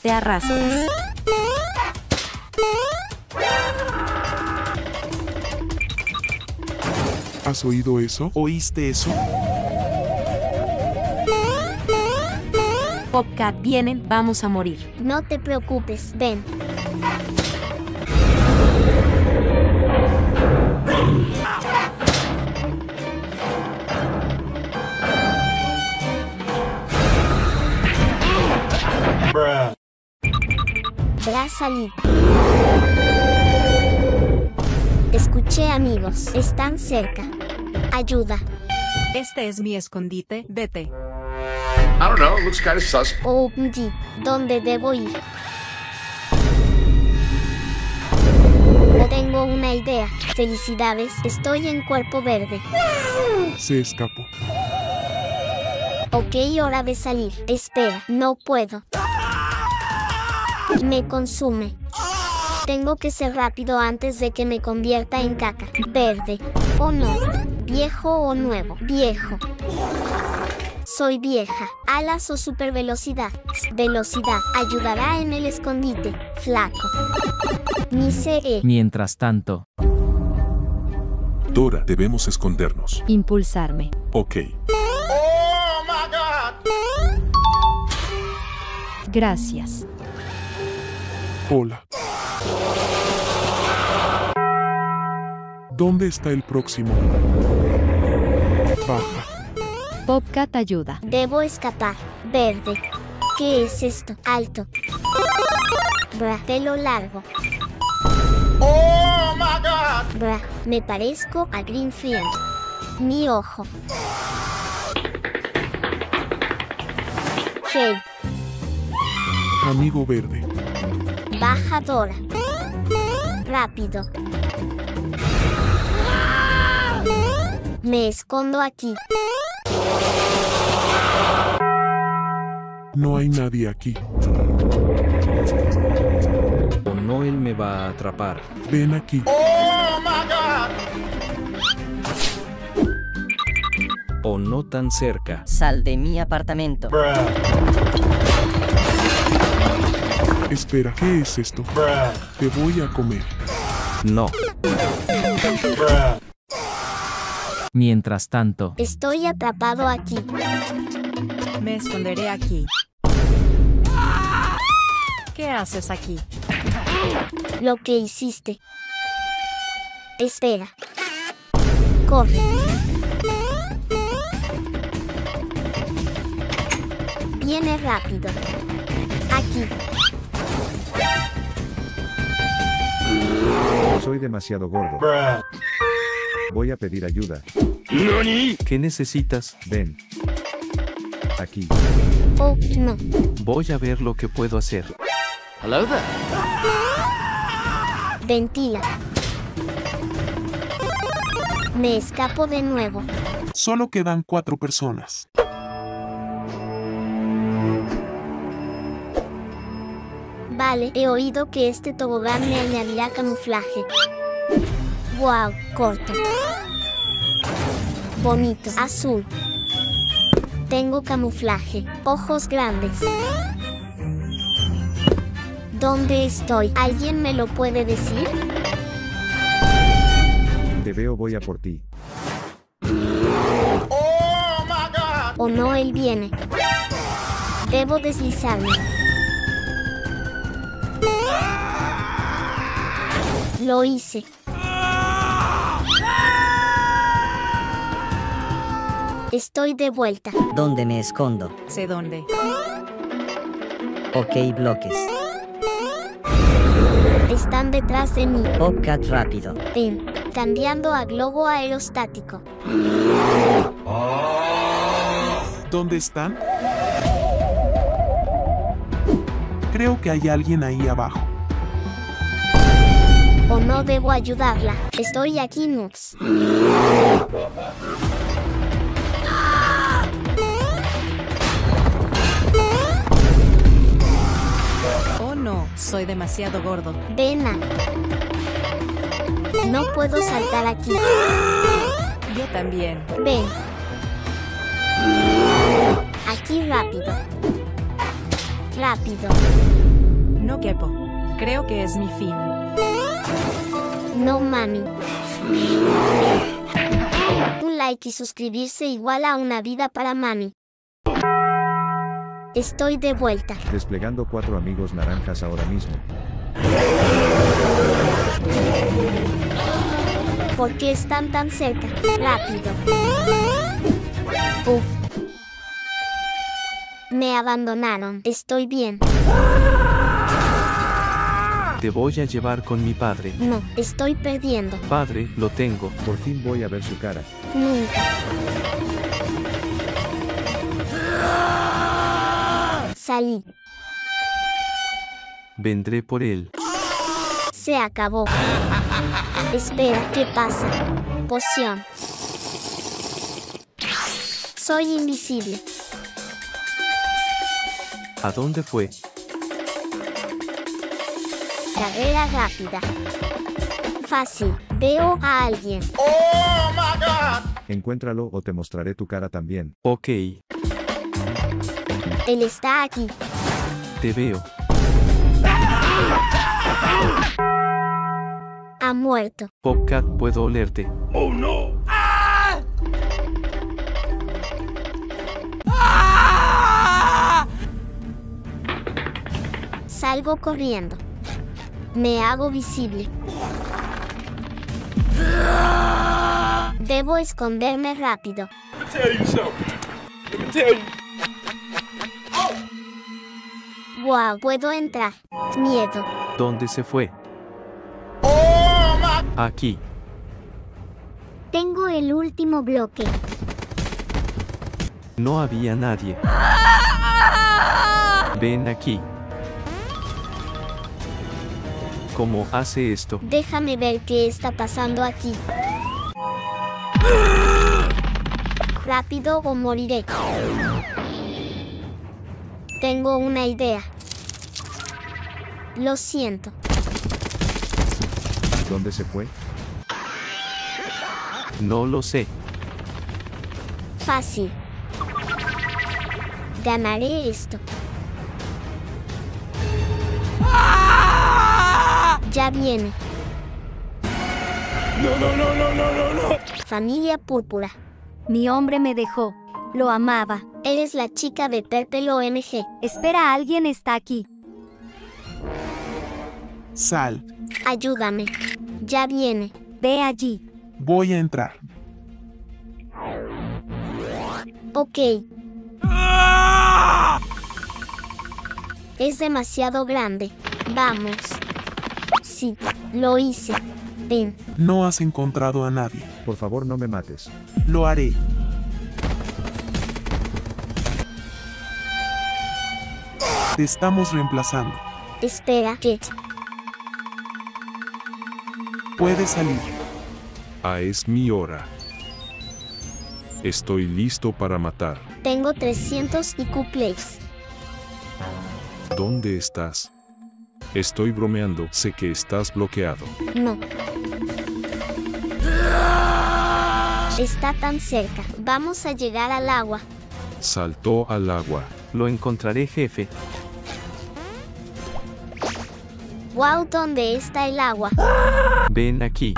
Te arrastras. ¿Has oído eso? ¿Oíste eso? Popcat, vienen, vamos a morir. No te preocupes, ven. Bra salí. Escuché amigos, están cerca. Ayuda. Este es mi escondite, vete. I don't know, it looks kind of sus. OMG, ¿dónde debo ir? Tengo una idea. Felicidades, estoy en cuerpo verde. Se escapó. Ok, hora de salir. Espera, no puedo. Me consume. Tengo que ser rápido antes de que me convierta en caca. Verde. O no. Viejo o nuevo. Viejo. Soy vieja. Alas o super velocidad. Velocidad. Ayudará en el escondite. Flaco. Ni seré. Mientras tanto, Dora, debemos escondernos. Impulsarme. Ok. Gracias. Hola. ¿Dónde está el próximo? Baja. Popcat ayuda. Debo escapar. Verde. ¿Qué es esto? Alto. Bra, pelo largo. Oh my god! Bra, me parezco a Greenfield. Mi ojo. Hey, Amigo verde. Baja Dora. Rápido. Me escondo aquí. No hay nadie aquí. O no él me va a atrapar. Ven aquí. Oh my god! O no tan cerca. Sal de mi apartamento. Espera, ¿qué es esto? Te voy a comer. No. mientras tanto, Estoy atrapado aquí. Me esconderé aquí. ¿Qué haces aquí? Lo que hiciste. Espera. Corre. Viene rápido. Aquí. Soy demasiado gordo. Voy a pedir ayuda. ¿Qué necesitas? Ven. Aquí. Oh, no. Voy a ver lo que puedo hacer. Hello there. Ventila. Me escapo de nuevo. Solo quedan cuatro personas. Vale, he oído que este tobogán me añadirá camuflaje. Wow, corto. Bonito, azul. Tengo camuflaje, ojos grandes. ¿Dónde estoy? ¿Alguien me lo puede decir? Te veo, voy a por ti. Oh my god! ¿O no él viene? Debo deslizarme. Lo hice. Estoy de vuelta. ¿Dónde me escondo? Sé dónde. Ok, bloques. Están detrás de mí. Popcat rápido. Ven, cambiando a globo aerostático. ¿Dónde están? Creo que hay alguien ahí abajo. ¿O no debo ayudarla? Estoy aquí, Nux. Oh no, soy demasiado gordo. Ven a. No puedo saltar aquí. Yo también. Ven. Aquí rápido. Rápido. No quepo. Creo que es mi fin. No mami. Un like y suscribirse igual a una vida para mami. Estoy de vuelta. Desplegando cuatro amigos naranjas ahora mismo. ¿Por qué están tan cerca? Rápido. Uf. Me abandonaron. Estoy bien. Te voy a llevar con mi padre. No, estoy perdiendo. Padre, lo tengo. Por fin voy a ver su cara. Nunca. Salí. Vendré por él. Se acabó. Espera, ¿qué pasa? Poción. Soy invisible. ¿A dónde fue? Carrera rápida. Fácil. Veo a alguien. Oh my god! Encuéntralo o te mostraré tu cara también. Ok, Él está aquí. te veo. Ha muerto. Popcat, puedo olerte. Oh no! Salgo corriendo. Me hago visible. Debo esconderme rápido. Wow, puedo entrar. Miedo. ¿Dónde se fue? Aquí. Tengo el último bloque. No había nadie. Ven aquí. ¿Cómo hace esto? Déjame ver qué está pasando aquí. Rápido o moriré. Tengo una idea. Lo siento. ¿Dónde se fue? No lo sé. Fácil. Ganaré esto. Ya viene. No, no, no, no, no, no, no! Familia Púrpura. Mi hombre me dejó. Lo amaba. Eres la chica de Purple OMG. Espera, alguien está aquí. Sal. Ayúdame. Ya viene. Ve allí. Voy a entrar. Ok. Es demasiado grande. Vamos. Sí, lo hice. Ven. No has encontrado a nadie. Por favor no me mates. Lo haré. Te estamos reemplazando. Espera, que Puedes salir. Ah, es mi hora. Estoy listo para matar. tengo 300 IQ plays. ¿Dónde estás? Estoy bromeando, sé que estás bloqueado. No. Está tan cerca. Vamos a llegar al agua. Saltó al agua. Lo encontraré, jefe. Wow, ¿dónde está el agua? Ven aquí.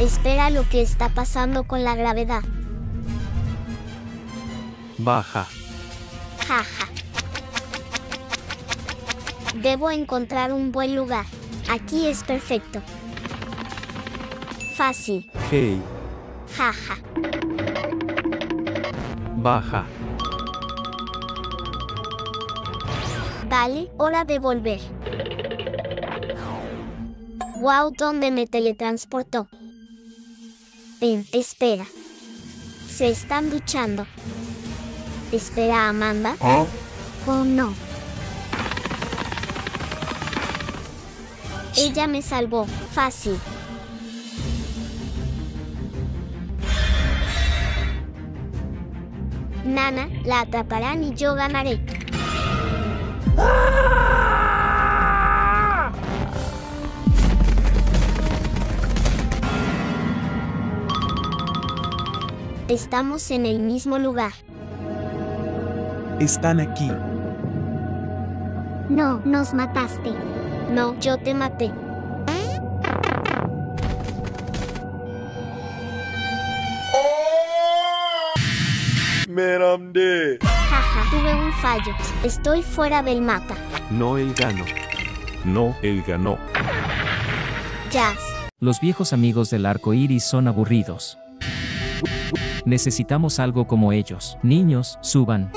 Espera lo que está pasando con la gravedad. Baja. Jaja. Debo encontrar un buen lugar. Aquí es perfecto. Fácil. Hey, Jaja. baja. Vale, hora de volver. Wow, ¿dónde me teletransportó? Ven, espera. Se están duchando. Espera, Amanda. ¿Ah? Oh no. Ella me salvó. Fácil. Nana, la atraparán y yo ganaré. Estamos en el mismo lugar. Están aquí. No, nos mataste. No, yo te maté. Man, I'm dead. Jaja, tuve un fallo. Estoy fuera del mapa. No él ganó. No él ganó. Jazz. Los viejos amigos del arco iris son aburridos. Necesitamos algo como ellos. Niños, suban.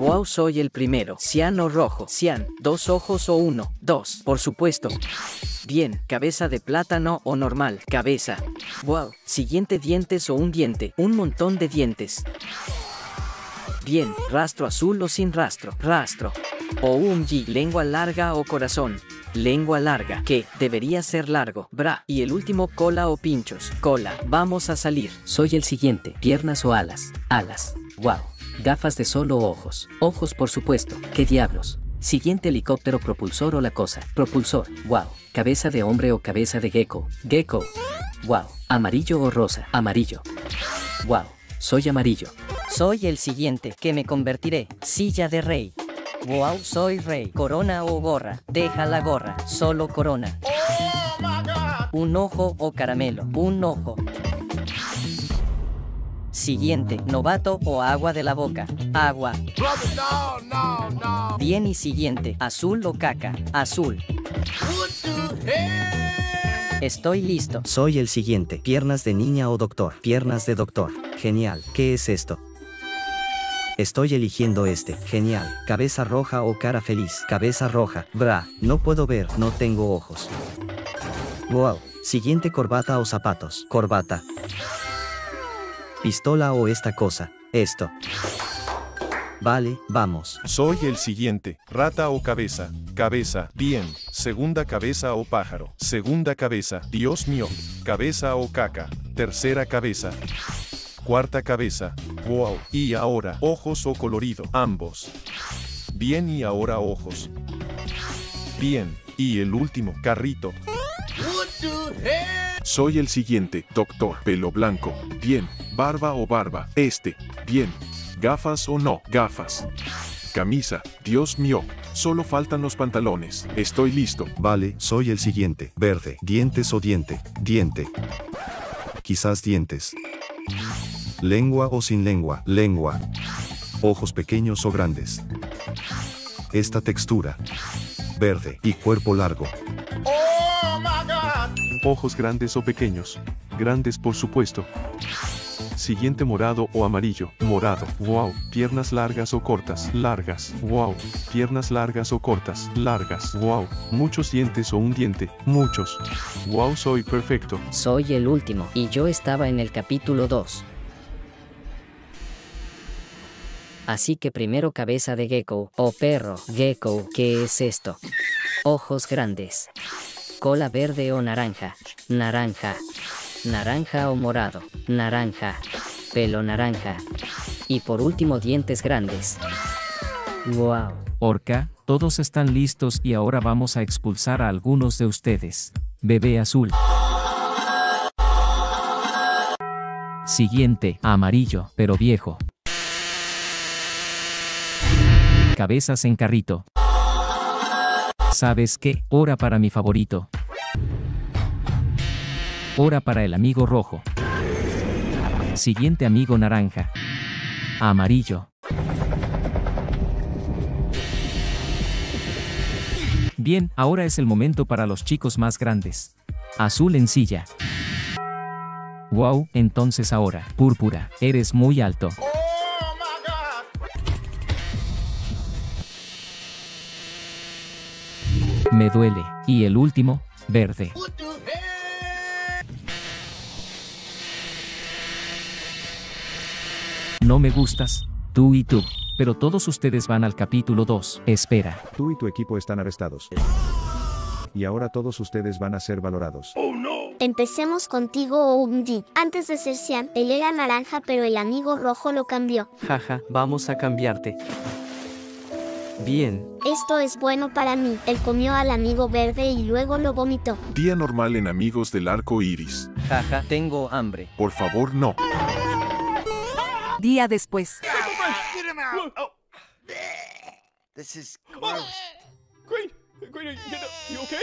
Wow, soy el primero. Cian o rojo. Cian, dos ojos o uno. Dos, por supuesto. Bien, cabeza de plátano o normal. Cabeza. Wow, siguiente dientes o un diente. Un montón de dientes. Bien, rastro azul o sin rastro. Rastro. O un G, lengua larga o corazón. Lengua larga, que debería ser largo. Bra. Y el último, cola o pinchos. Cola. Vamos a salir. Soy el siguiente. Piernas o alas. Alas. Wow. Gafas de sol o ojos. Ojos, por supuesto. ¿Qué diablos? Siguiente helicóptero propulsor o la cosa. Propulsor. Wow. Cabeza de hombre o cabeza de gecko. Gecko. Wow. Amarillo o rosa. Amarillo. Wow. Soy amarillo. Soy el siguiente, que me convertiré. Silla de rey. Wow, soy rey. Corona o gorra. Deja la gorra. Solo corona. Un ojo o caramelo. Un ojo. Siguiente, novato o agua de la boca. Agua. Bien y siguiente, azul o caca. Azul. Estoy listo. Soy el siguiente. Piernas de niña o doctor. Piernas de doctor. Genial. ¿Qué es esto? Estoy eligiendo este. Genial. Cabeza roja o cara feliz. Cabeza roja. Bra. No puedo ver. No tengo ojos. Wow. Siguiente corbata o zapatos. Corbata. Pistola o esta cosa. Esto. Vale, vamos. Soy el siguiente. Rata o cabeza. Cabeza. Bien. Segunda cabeza o pájaro. Segunda cabeza. Dios mío. Cabeza o caca. Tercera cabeza. Cuarta cabeza. Wow. Y ahora, ojos o colorido. Ambos. Bien y ahora ojos. Bien. Y el último, carrito. Soy el siguiente, doctor. Pelo blanco. Bien. Barba o barba. Este. Bien. Gafas o no. Gafas. Camisa. Dios mío. Solo faltan los pantalones. Estoy listo. Vale, soy el siguiente. Verde. Dientes o diente. Diente. Quizás dientes. Lengua o sin lengua. Lengua. Ojos pequeños o grandes. Esta textura. Verde. Y cuerpo largo. Ojos grandes o pequeños. Grandes por supuesto. Siguiente morado o amarillo. Morado. Wow. Piernas largas o cortas. Largas. Wow. Piernas largas o cortas. Largas. Wow. Muchos dientes o un diente. Muchos. Wow, soy perfecto. Soy el último, y yo estaba en el capítulo 2. Así que primero cabeza de gecko, o perro, gecko, ¿qué es esto? Ojos grandes. Cola verde o naranja, naranja. Naranja o morado, naranja. Pelo naranja. Y por último dientes grandes. Wow. Orca, todos están listos y ahora vamos a expulsar a algunos de ustedes. Bebé azul. Siguiente, amarillo, pero viejo. Cabezas en carrito. ¿Sabes qué? Hora para mi favorito. Hora para el amigo rojo. Siguiente amigo naranja. Amarillo. Bien, ahora es el momento para los chicos más grandes. Azul en silla. Wow, entonces ahora, púrpura, eres muy alto. Me duele. Y el último, verde. No me gustas. Tú y tú. Pero todos ustedes van al capítulo 2. Espera. Tú y tu equipo están arrestados. Y ahora todos ustedes van a ser valorados. Empecemos contigo, Oumdi. Antes de ser Cian, él era naranja, pero el amigo rojo lo cambió. Jaja, vamos a cambiarte. Bien. Esto es bueno para mí. Él comió al amigo verde y luego lo vomitó. Día normal en Amigos del Arco Iris. Jaja, tengo hambre. Por favor, no. Día después. This is gross. Queen, Queen, get up. You okay?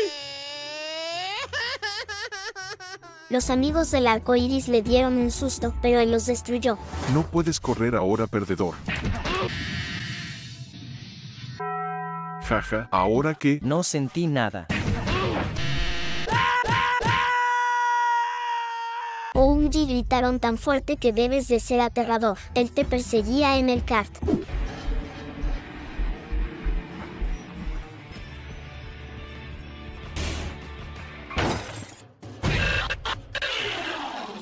Los amigos del arco iris le dieron un susto, pero él los destruyó. No puedes correr ahora, perdedor. Jaja, ahora que... No sentí nada. OMG gritaron tan fuerte que debes de ser aterrador. Él te perseguía en el kart.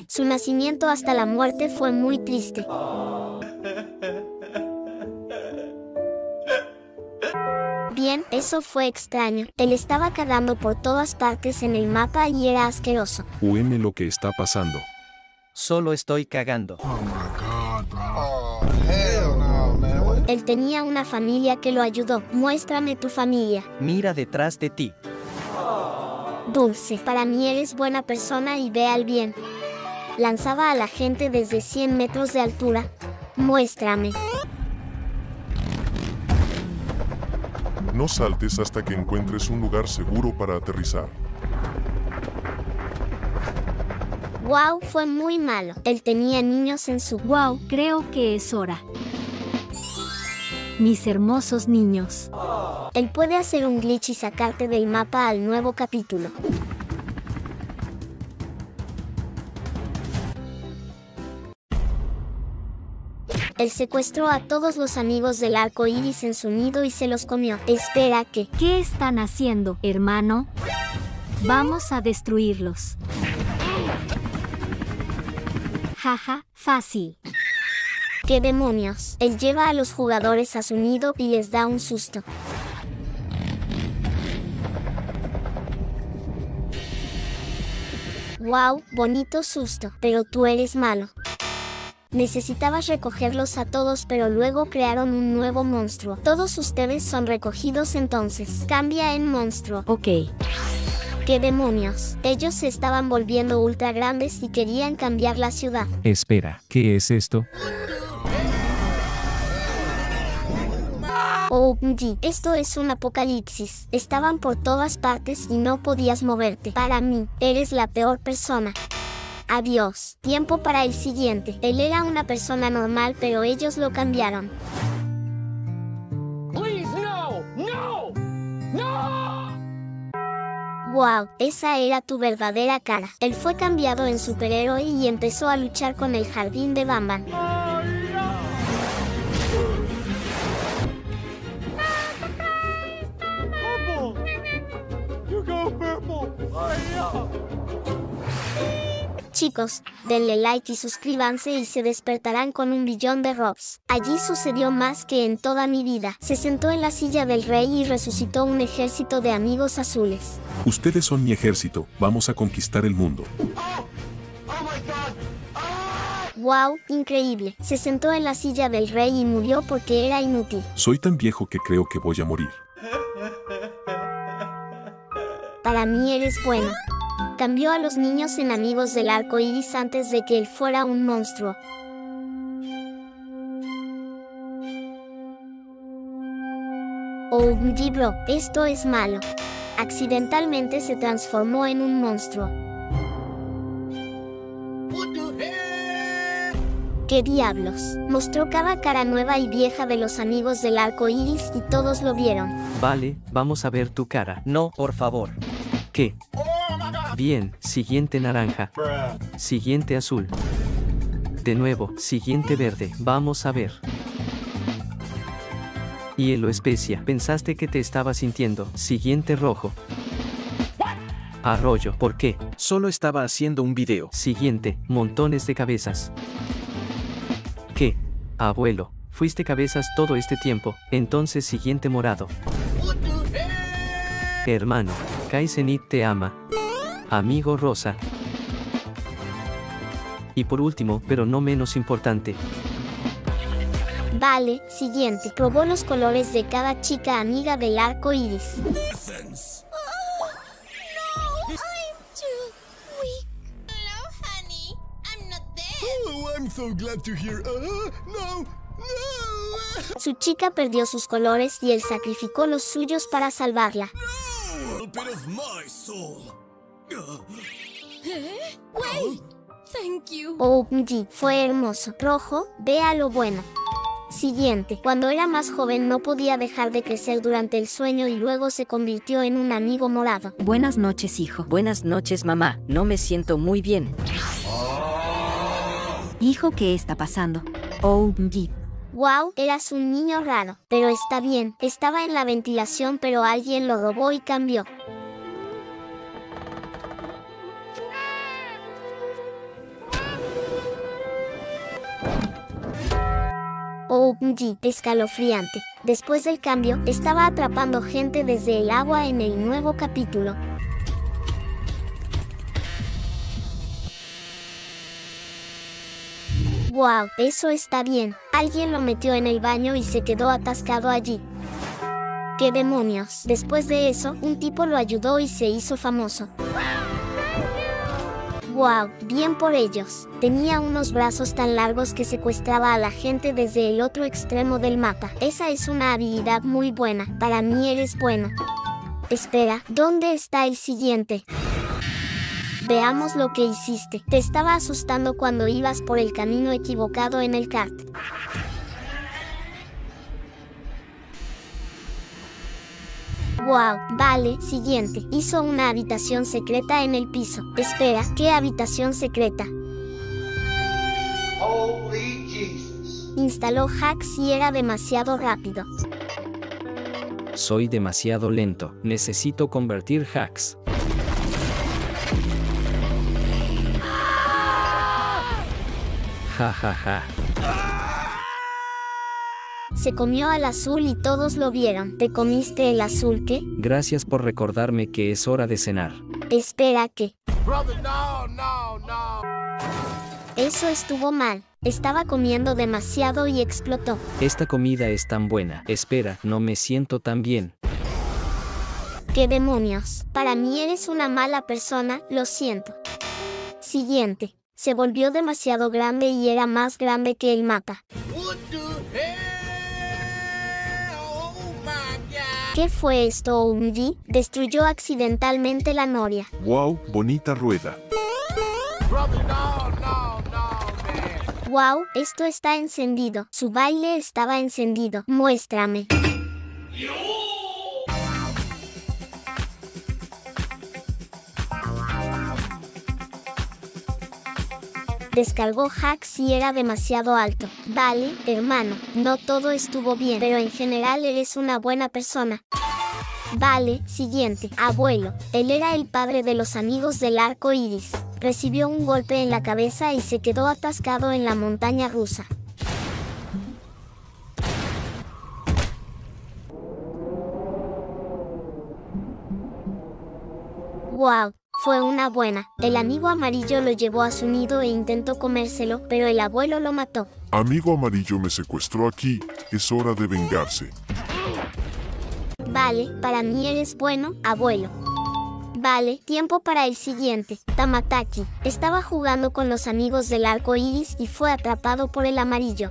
Su nacimiento hasta la muerte fue muy triste. Bien, eso fue extraño. Él estaba cagando por todas partes en el mapa y era asqueroso. UM lo que está pasando. Solo estoy cagando. Él tenía una familia que lo ayudó. Muéstrame tu familia. Mira detrás de ti. Dulce, para mí eres buena persona y ve al bien. Lanzaba a la gente desde 100 metros de altura. Muéstrame. No saltes hasta que encuentres un lugar seguro para aterrizar. Wow, fue muy malo. Él tenía niños en su... Wow, creo que es hora. Mis hermosos niños. Él puede hacer un glitch y sacarte del mapa al nuevo capítulo. Él secuestró a todos los amigos del arco iris en su nido y se los comió. Espera que. ¿Qué están haciendo, hermano? Vamos a destruirlos. Jaja, fácil. ¿Qué demonios? Él lleva a los jugadores a su nido y les da un susto. Wow, bonito susto, pero tú eres malo. Necesitabas recogerlos a todos pero luego crearon un nuevo monstruo. Todos ustedes son recogidos entonces. Cambia en monstruo. Ok. ¿Qué demonios? Ellos se estaban volviendo ultra grandes y querían cambiar la ciudad. Espera, ¿qué es esto? OMG, esto es un apocalipsis. Estaban por todas partes y no podías moverte. Para mí, eres la peor persona. Adiós. Tiempo para el siguiente. Él era una persona normal, pero ellos lo cambiaron. Please, no! No! No! Wow, esa era tu verdadera cara. Él fue cambiado en superhéroe y empezó a luchar con el jardín de Bamban. Go purple! Chicos, denle like y suscríbanse y se despertarán con un billón de robs. Allí sucedió más que en toda mi vida. Se sentó en la silla del rey y resucitó un ejército de amigos azules. Ustedes son mi ejército, vamos a conquistar el mundo. ¡Wow! Increíble. Se sentó en la silla del rey y murió porque era inútil. Soy tan viejo que creo que voy a morir. Para mí eres bueno. Cambió a los niños en amigos del arco iris antes de que él fuera un monstruo. OMG bro, esto es malo. Accidentalmente se transformó en un monstruo. ¿Qué diablos? Mostró cada cara nueva y vieja de los amigos del arco iris y todos lo vieron. Vale, vamos a ver tu cara. No, por favor. ¿Qué? Bien, siguiente naranja. Siguiente azul. De nuevo, siguiente verde. Vamos a ver. Hielo especia. Pensaste que te estaba sintiendo. Siguiente rojo. Arroyo. ¿Por qué? Solo estaba haciendo un video. Siguiente, montones de cabezas. ¿Qué? Abuelo, fuiste cabezas todo este tiempo. Entonces siguiente morado. Hermano, Kaizenit te ama. Amigo Rosa. Y por último, pero no menos importante, Vale, siguiente. Probó los colores de cada chica amiga del arco iris. I'm so glad to hear. No, no. Su chica perdió sus colores y él sacrificó los suyos para salvarla. A ¿Eh? Wait. Thank you. OMG, fue hermoso. Rojo, vea lo bueno. Siguiente. Cuando era más joven no podía dejar de crecer durante el sueño y luego se convirtió en un amigo morado. Buenas noches, hijo. Buenas noches, mamá. No me siento muy bien. Hijo, ¿qué está pasando? OMG. Wow, eras un niño raro. Pero está bien. Estaba en la ventilación pero alguien lo robó y cambió. OMG, escalofriante. Después del cambio, estaba atrapando gente desde el agua en el nuevo capítulo. Wow, eso está bien. Alguien lo metió en el baño y se quedó atascado allí. ¡Qué demonios! Después de eso, un tipo lo ayudó y se hizo famoso. ¡Wow! Bien por ellos. Tenía unos brazos tan largos que secuestraba a la gente desde el otro extremo del mapa. Esa es una habilidad muy buena. Para mí eres bueno. Espera, ¿dónde está el siguiente? Veamos lo que hiciste. Te estaba asustando cuando ibas por el camino equivocado en el kart. Wow, vale, siguiente. Hizo una habitación secreta en el piso. Espera, ¿qué habitación secreta? Holy Jesus. Instaló hacks y era demasiado rápido. Soy demasiado lento. Necesito convertir hacks. Ja ja ja. Se comió al azul y todos lo vieron. ¿Te comiste el azul qué? Gracias por recordarme que es hora de cenar. Espera que. Brother, no, no, no. Eso estuvo mal. Estaba comiendo demasiado y explotó. Esta comida es tan buena. Espera, no me siento tan bien. ¿Qué demonios? Para mí eres una mala persona, lo siento. Siguiente. Se volvió demasiado grande y era más grande que el mapa. ¿Qué fue esto, OMG? Destruyó accidentalmente la noria. Wow, bonita rueda. Brother, no, no, no, man. Wow, esto está encendido. Su baile estaba encendido. Muéstrame. Descargó hacks y era demasiado alto. Vale, hermano, no todo estuvo bien, pero en general eres una buena persona. Vale, siguiente, abuelo. Él era el padre de los amigos del arco iris. Recibió un golpe en la cabeza y se quedó atascado en la montaña rusa. Wow, fue una buena. El amigo amarillo lo llevó a su nido e intentó comérselo, pero el abuelo lo mató. Amigo amarillo me secuestró aquí. Es hora de vengarse. Vale, para mí eres bueno, abuelo. Vale, tiempo para el siguiente. Tamataki. Estaba jugando con los amigos del arco iris y fue atrapado por el amarillo.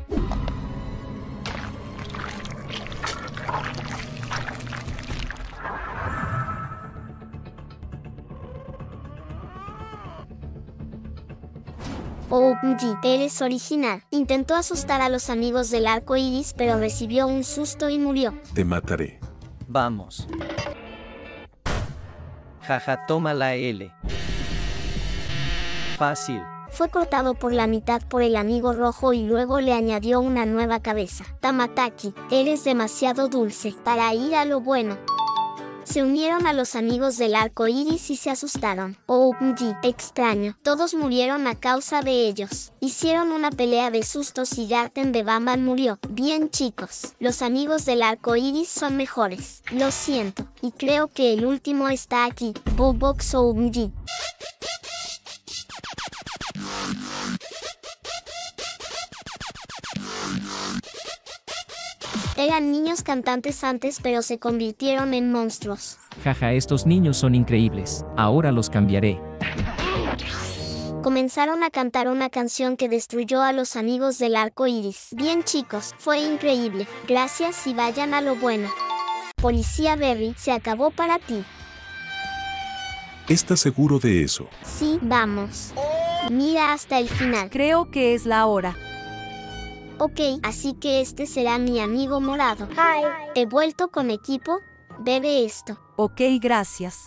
OMG, eres original. Intentó asustar a los amigos del arco iris, pero recibió un susto y murió. Te mataré. Vamos. Jaja, toma la L. Fácil. Fue cortado por la mitad por el amigo rojo y luego le añadió una nueva cabeza. Tamataki, eres demasiado dulce para ir a lo bueno. Se unieron a los amigos del arco iris y se asustaron. OMG, extraño. Todos murieron a causa de ellos. Hicieron una pelea de sustos y Garten de murió. Bien chicos, los amigos del arco iris son mejores. Lo siento. Y creo que el último está aquí. Bobox OMG. Eran niños cantantes antes pero se convirtieron en monstruos. Jaja, estos niños son increíbles. Ahora los cambiaré. Comenzaron a cantar una canción que destruyó a los amigos del arco iris. Bien chicos, fue increíble. Gracias y vayan a lo bueno. Policía Berry, se acabó para ti. ¿Estás seguro de eso? Sí, vamos. Mira hasta el final. Creo que es la hora. Ok, así que este será mi amigo morado. Hi. He vuelto con equipo. Bebe esto. Ok, gracias.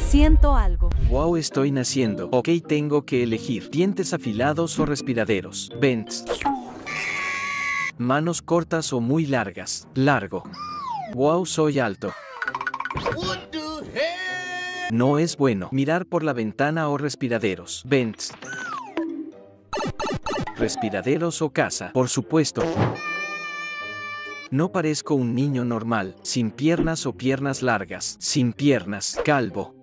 Siento algo. Wow, estoy naciendo. Ok, tengo que elegir dientes afilados o respiraderos. Vents. Manos cortas o muy largas. Largo. Wow, soy alto. No es bueno mirar por la ventana o respiraderos. Vents. Respiraderos o casa, por supuesto. No parezco un niño normal, sin piernas o piernas largas, sin piernas, calvo.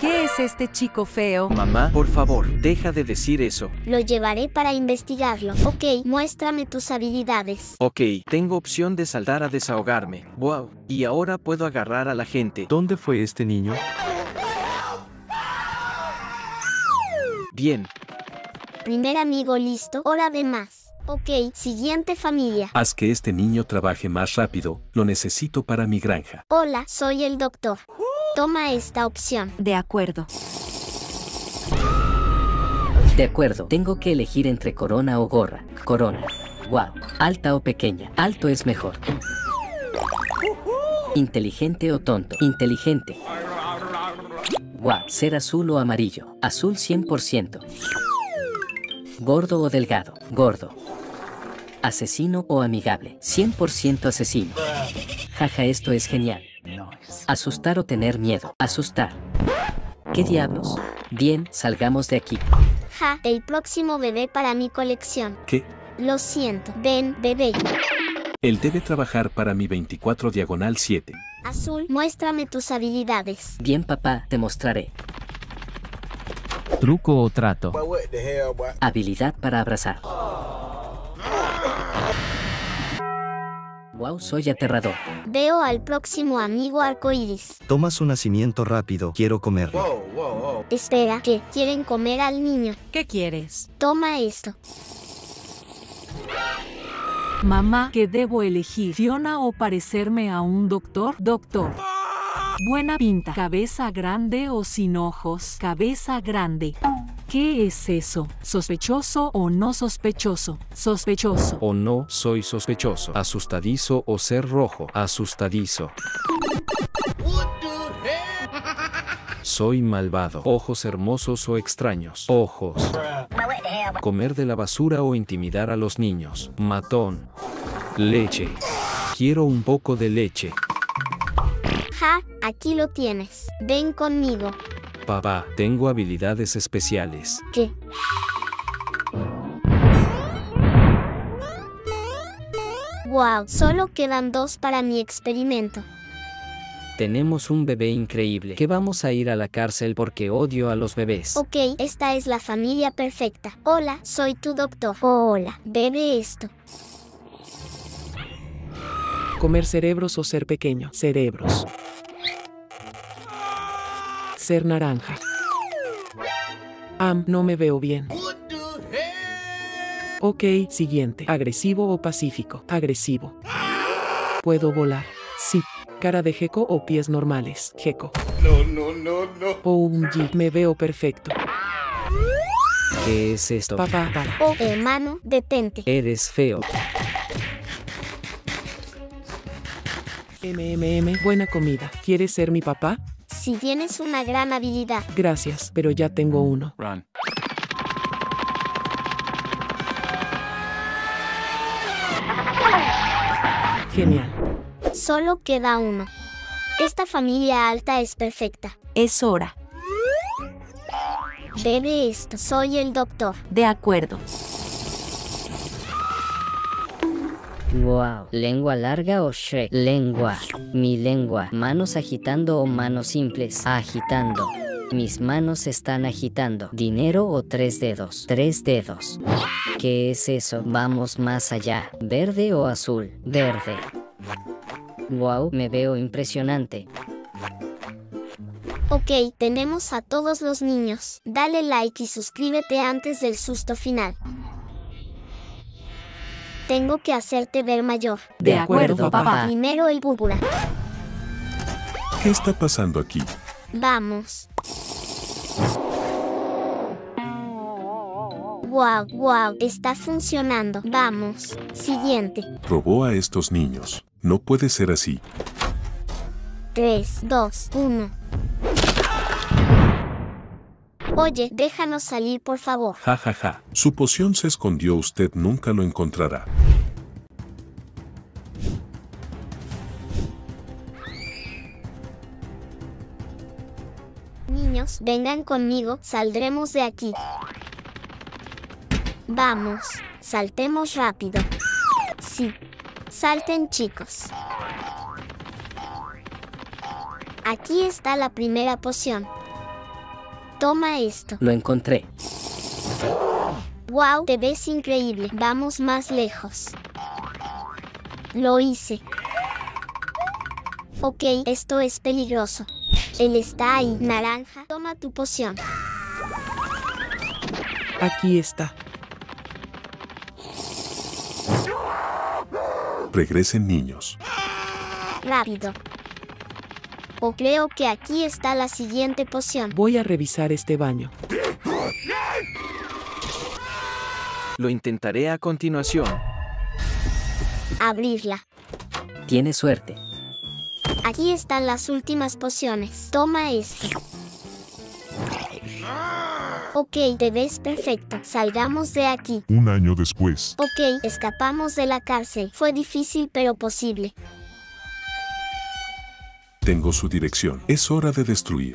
¿Qué es este chico feo? Mamá, por favor, deja de decir eso. Lo llevaré para investigarlo. Ok, muéstrame tus habilidades. Ok, tengo opción de saltar a desahogarme. Wow, y ahora puedo agarrar a la gente. ¿Dónde fue este niño? Bien. Primer amigo listo, hora de más. Ok, siguiente familia. Haz que este niño trabaje más rápido, lo necesito para mi granja. Hola, soy el doctor. Toma esta opción. De acuerdo. De acuerdo, tengo que elegir entre corona o gorra. Corona. Wow. Alta o pequeña. Alto es mejor. Inteligente o tonto. Inteligente. Wow. Ser azul o amarillo. Azul 100%. Gordo o delgado. Gordo. Asesino o amigable. 100% asesino. Jaja, esto es genial. Asustar o tener miedo. Asustar. ¿Qué diablos? Bien, salgamos de aquí. Ja, el próximo bebé para mi colección. ¿Qué? Lo siento. Ven, bebé. Él debe trabajar para mi 24 diagonal 7. Azul, muéstrame tus habilidades. Bien, papá, te mostraré. Truco o trato. Habilidad para abrazar. Wow, soy aterrador. Veo al próximo amigo arcoíris. Toma su nacimiento rápido, quiero comerlo. Espera, ¿qué? ¿Quieren comer al niño? ¿Qué quieres? Toma esto. Mamá, ¿qué debo elegir? ¿Fiona o parecerme a un doctor? Doctor. Buena pinta. ¿Cabeza grande o sin ojos? Cabeza grande. ¿Qué es eso? ¿Sospechoso o no sospechoso? Sospechoso. O no, soy sospechoso. Asustadizo o ser rojo. Asustadizo. Soy malvado. Ojos hermosos o extraños. Ojos. Comer de la basura o intimidar a los niños. Matón. Leche. Quiero un poco de leche. Ja, aquí lo tienes. Ven conmigo. Papá, tengo habilidades especiales. ¿Qué? Wow, solo quedan dos para mi experimento. Tenemos un bebé increíble que vamos a ir a la cárcel porque odio a los bebés. Ok, esta es la familia perfecta. Hola, soy tu doctor. Hola, bebe esto. Comer cerebros o ser pequeño. Cerebros. Ser naranja. Am, no me veo bien. Ok, siguiente. ¿Agresivo o pacífico? Agresivo. ¿Puedo volar? Sí. ¿Cara de gecko o pies normales? Gecko. No, no, no, no. O un G. Me veo perfecto. ¿Qué es esto? Papá, para. Oh, hermano, detente. Eres feo. MMM, buena comida. ¿Quieres ser mi papá? Si tienes una gran habilidad. Gracias, pero ya tengo uno. Run. Genial. Solo queda uno. Esta familia alta es perfecta. Es hora. Bebe esto. Soy el doctor. De acuerdo. Wow. ¿Lengua larga o Shrek? Lengua. Mi lengua. Manos agitando o manos simples. Agitando. Mis manos están agitando. ¿Dinero o tres dedos? Tres dedos. ¿Qué es eso? Vamos más allá. ¿Verde o azul? Verde. Wow, me veo impresionante. Ok, tenemos a todos los niños. Dale like y suscríbete antes del susto final. Tengo que hacerte ver mayor. De acuerdo, papá. Primero el púrpura. ¿Qué está pasando aquí? Vamos. Wow, wow, está funcionando. Vamos. Siguiente. Robó a estos niños. No puede ser así. 3, 2, 1. Oye, déjanos salir, por favor. Ja, ja, ja. Su poción se escondió, usted nunca lo encontrará. Niños, vengan conmigo, saldremos de aquí. Vamos, saltemos rápido. Sí, salten chicos. Aquí está la primera poción. Toma esto. Lo encontré. Wow, te ves increíble. Vamos más lejos. Lo hice. Ok, esto es peligroso. Él está ahí. Naranja, toma tu poción. Aquí está. Regresen niños. Rápido. O creo que aquí está la siguiente poción. Voy a revisar este baño. Lo intentaré a continuación. Abrirla. Tienes suerte. Aquí están las últimas pociones. Toma esto. Ok, te ves perfecto. Salgamos de aquí. Un año después. Ok, escapamos de la cárcel. Fue difícil pero posible. Tengo su dirección. Es hora de destruir.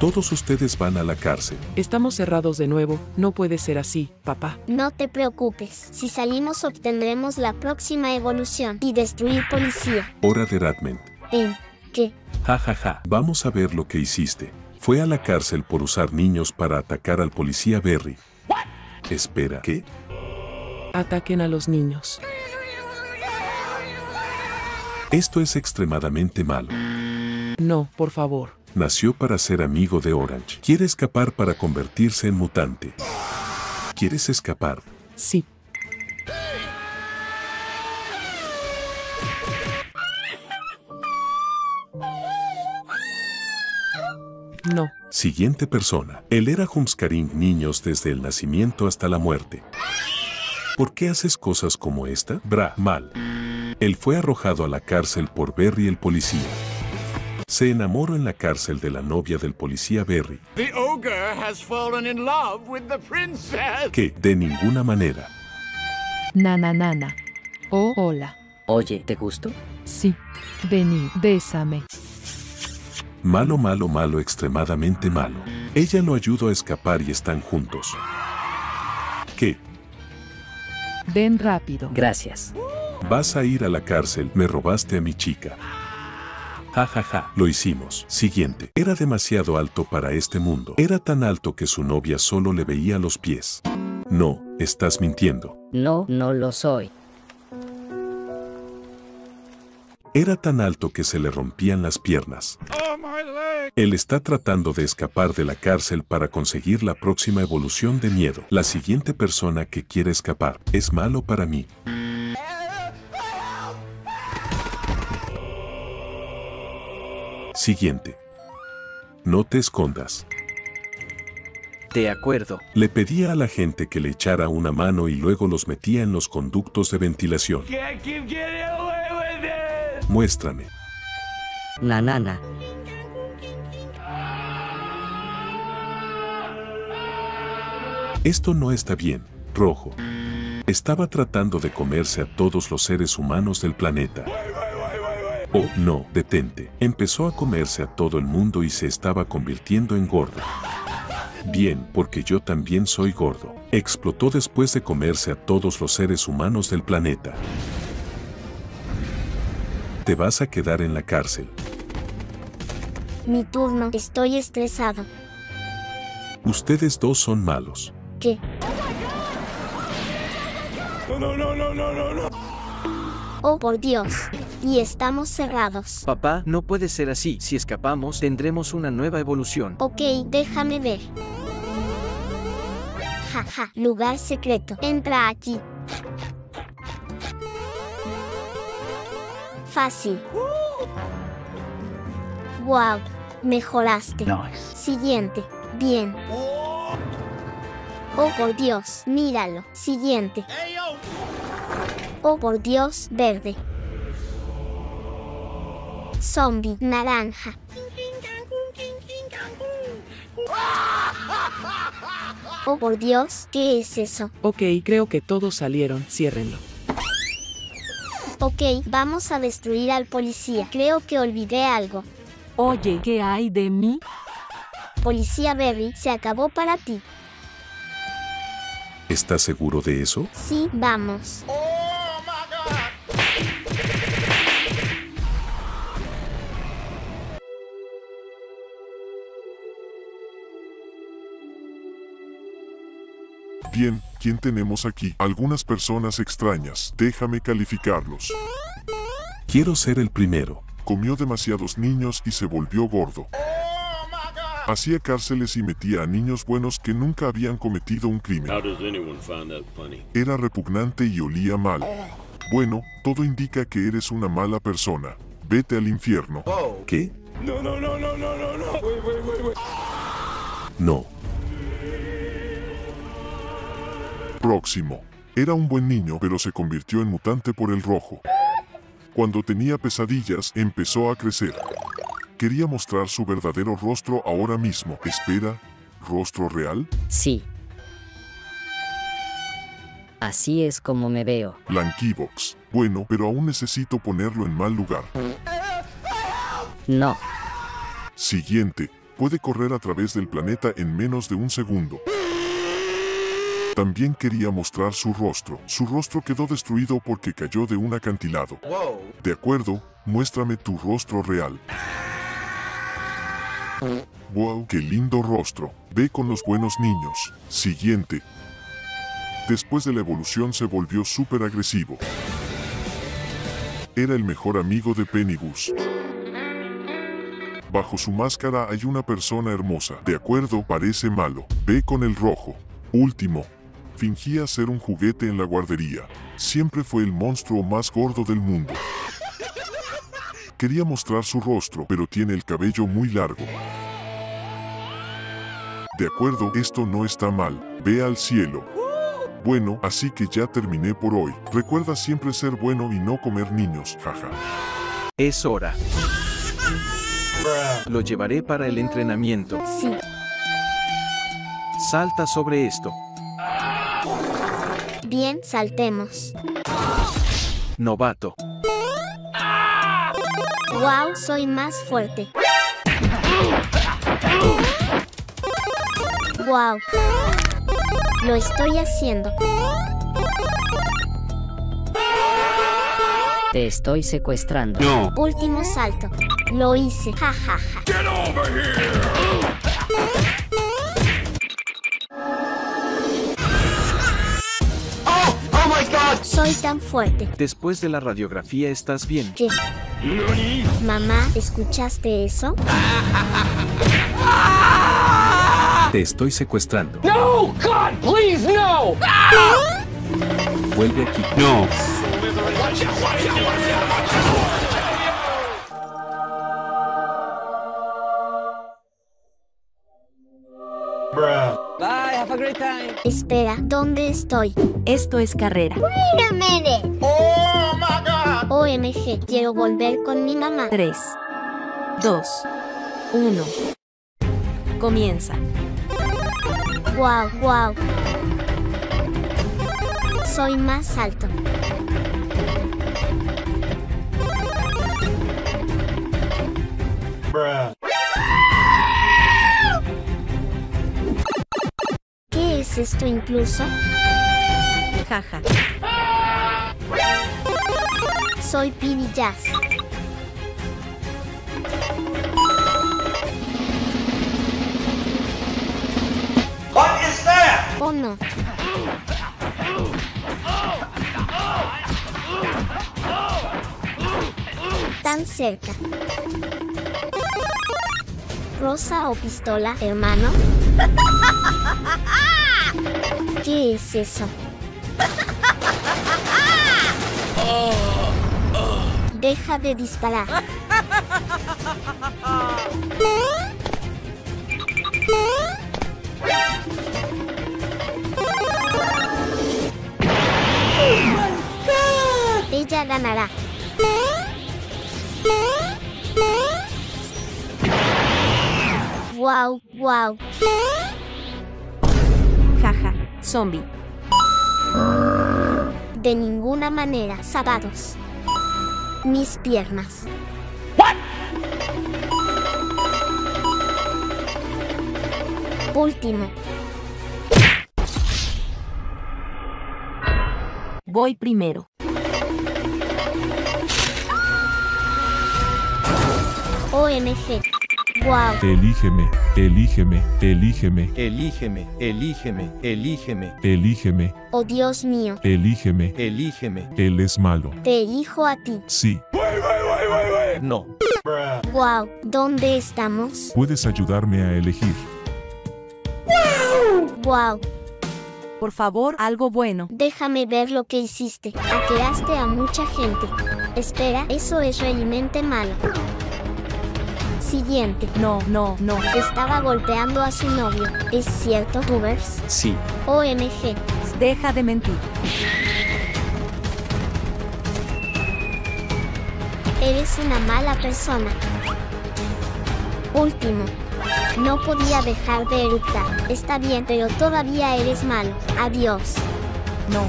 Todos ustedes van a la cárcel. Estamos cerrados de nuevo. No puede ser así, papá. No te preocupes. Si salimos obtendremos la próxima evolución y destruir policía. Hora de Radment. ¿En qué? Ja, ja, ja. Vamos a ver lo que hiciste. Fue a la cárcel por usar niños para atacar al policía Berry. Espera, ¿qué? Ataquen a los niños. Esto es extremadamente malo. No, por favor. Nació para ser amigo de Orange. Quiere escapar para convertirse en mutante. ¿Quieres escapar? Sí. No. Siguiente persona. Él era Humskarin niños desde el nacimiento hasta la muerte. ¿Por qué haces cosas como esta? Bra, mal. Él fue arrojado a la cárcel por Berry el policía. Se enamoró en la cárcel de la novia del policía Berry, The ogre has fallen in love with the princess. que, de ninguna manera, Nana, nana. Oh, hola. Oye, ¿te gusto? Sí. Vení, bésame. malo, malo, malo, extremadamente malo. Ella lo ayudó a escapar y están juntos. ¿Qué? Ven rápido. Gracias. Vas a ir a la cárcel, me robaste a mi chica. Ja, ja, ja, lo hicimos. Siguiente. Era demasiado alto para este mundo. Era tan alto que su novia solo le veía los pies. No, estás mintiendo. No, no lo soy. Era tan alto que se le rompían las piernas. Oh, my leg. Él está tratando de escapar de la cárcel para conseguir la próxima evolución de miedo. La siguiente persona que quiere escapar es malo para mí. Siguiente. No te escondas. De acuerdo. Le pedía a la gente que le echara una mano y luego los metía en los conductos de ventilación. Muéstrame. Nanana. Esto no está bien, rojo. Estaba tratando de comerse a todos los seres humanos del planeta. Oh, no, detente. Empezó a comerse a todo el mundo y se estaba convirtiendo en gordo. Bien, porque yo también soy gordo. Explotó después de comerse a todos los seres humanos del planeta. Te vas a quedar en la cárcel. Mi turno. Estoy estresado. Ustedes dos son malos. ¿Qué? no, no, no, no, no, no. Oh, por Dios. Y estamos cerrados. Papá, no puede ser así. Si escapamos, tendremos una nueva evolución. Ok, déjame ver. Jaja, lugar secreto. Entra aquí. Fácil. Wow, mejoraste. Siguiente. Bien. Oh, por Dios, míralo. Siguiente. Oh, por Dios, verde. Zombie, naranja. Oh, por Dios, ¿qué es eso? Ok, creo que todos salieron. Ciérrenlo. Ok, vamos a destruir al policía. Creo que olvidé algo. Oye, ¿qué hay de mí? Policía Berry, se acabó para ti. ¿Estás seguro de eso? Sí, vamos. Bien, ¿quién tenemos aquí? Algunas personas extrañas. Déjame calificarlos. Quiero ser el primero. Comió demasiados niños y se volvió gordo. Hacía cárceles y metía a niños buenos que nunca habían cometido un crimen. Era repugnante y olía mal. Bueno, todo indica que eres una mala persona. Vete al infierno. ¿Qué? No, no, no, no, no, no, no. Wait, wait, wait, wait. No. Próximo. Era un buen niño, pero se convirtió en mutante por el rojo. Cuando tenía pesadillas, empezó a crecer. Quería mostrar su verdadero rostro ahora mismo. Espera, ¿rostro real? Sí. Así es como me veo. Lankybox. Bueno, pero aún necesito ponerlo en mal lugar. No. Siguiente. Puede correr a través del planeta en menos de un segundo. También quería mostrar su rostro. Su rostro quedó destruido porque cayó de un acantilado. De acuerdo, muéstrame tu rostro real. Wow, qué lindo rostro. Ve con los buenos niños. Siguiente. Después de la evolución se volvió súper agresivo. Era el mejor amigo de Pennygoose. Bajo su máscara hay una persona hermosa. De acuerdo, parece malo. Ve con el rojo. Último. Fingía ser un juguete en la guardería. Siempre fue el monstruo más gordo del mundo. Quería mostrar su rostro, pero tiene el cabello muy largo. De acuerdo, esto no está mal. Ve al cielo. Bueno, así que ya terminé por hoy. Recuerda siempre ser bueno y no comer niños, jaja. Es hora. Lo llevaré para el entrenamiento. Sí. Salta sobre esto. Bien, saltemos. Novato. Wow, soy más fuerte. Wow. Lo estoy haciendo. Te estoy secuestrando. Último salto. Lo hice. Ja, ja, ja. Get over here! Soy tan fuerte. Después de la radiografía estás bien. ¿Qué? Mamá, ¿escuchaste eso? Te estoy secuestrando. No! God, please, no! Vuelve aquí. No. Bye, have a great time. Espera, ¿dónde estoy? Esto es carrera. Wait a minute. Oh my god! OMG, quiero volver con mi mamá. 3, 2, 1. Comienza. Wow, wow. Soy más alto. ¿Qué esto incluso? Jaja. Soy Pini Jazz. What is that? Oh no. Tan cerca. ¿Rosa o pistola, hermano? <laughs> ¿Qué es eso? Deja de disparar. Ella ganará. Wow, wow. Zombie. De ninguna manera, zapatos. Mis piernas. Último. Voy primero. OMG. Wow. Elígeme, elígeme, elígeme, Elígeme, elígeme, elígeme. elígeme, Oh Dios mío. elígeme. Elígeme. Él es malo. Te elijo a ti. Sí. No. Wow. ¿Dónde estamos? Puedes ayudarme a elegir. Wow. Por favor, algo bueno. Déjame ver lo que hiciste. Hackeaste a mucha gente. Espera, eso es realmente malo. Siguiente. No, no, no. Estaba golpeando a su novio. ¿Es cierto, tubers? Sí. OMG. Deja de mentir. Eres una mala persona. Último. No podía dejar de eructar. Está bien, pero todavía eres malo. Adiós. No.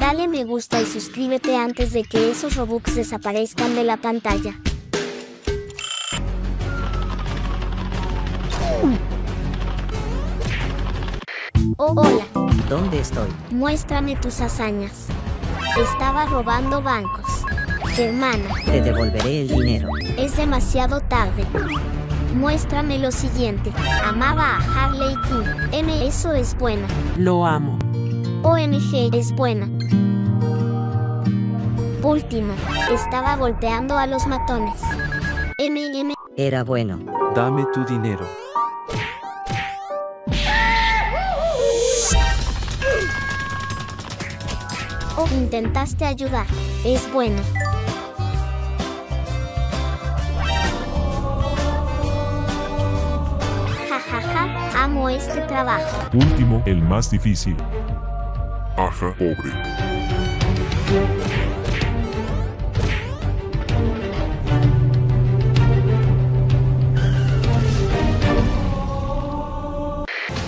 Dale me gusta y suscríbete antes de que esos Robux desaparezcan de la pantalla. Oh, hola. ¿Dónde estoy? Muéstrame tus hazañas. Estaba robando bancos. Hermana, Te devolveré el dinero. es demasiado tarde. Muéstrame lo siguiente. Amaba a Harley Quinn. M, eso es bueno. Lo amo. OMG es buena. Último. Estaba golpeando a los matones. MM. Era bueno. Dame tu dinero. Oh, intentaste ayudar. Es bueno. Ja, ja, ja. Amo este trabajo. Último, el más difícil. Aja, pobre.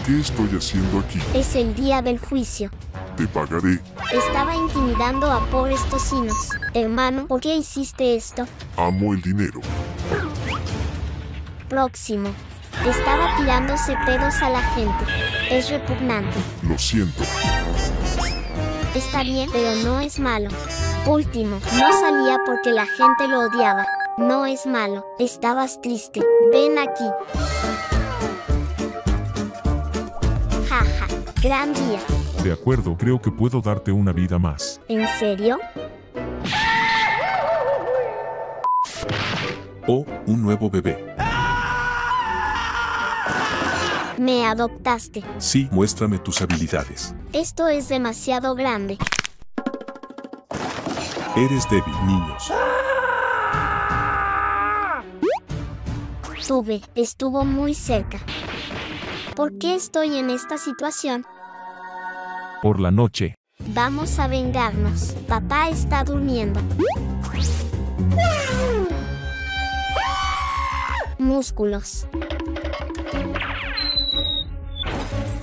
¿Qué estoy haciendo aquí? Es el día del juicio. Te pagaré. Estaba intimidando a pobres tocinos. Hermano, ¿por qué hiciste esto? Amo el dinero. Próximo. Estaba tirándose pedos a la gente. Es repugnante. Lo siento. Está bien, pero no es malo. Último. No salía porque la gente lo odiaba. No es malo. Estabas triste. Ven aquí. Jaja. Gran día. De acuerdo, creo que puedo darte una vida más. ¿En serio? O un nuevo bebé. Me adoptaste. Sí, muéstrame tus habilidades. Esto es demasiado grande. Eres débil, niños. Tuve, estuvo muy cerca. ¿Por qué estoy en esta situación? Por la noche. Vamos a vengarnos. Papá está durmiendo. Músculos.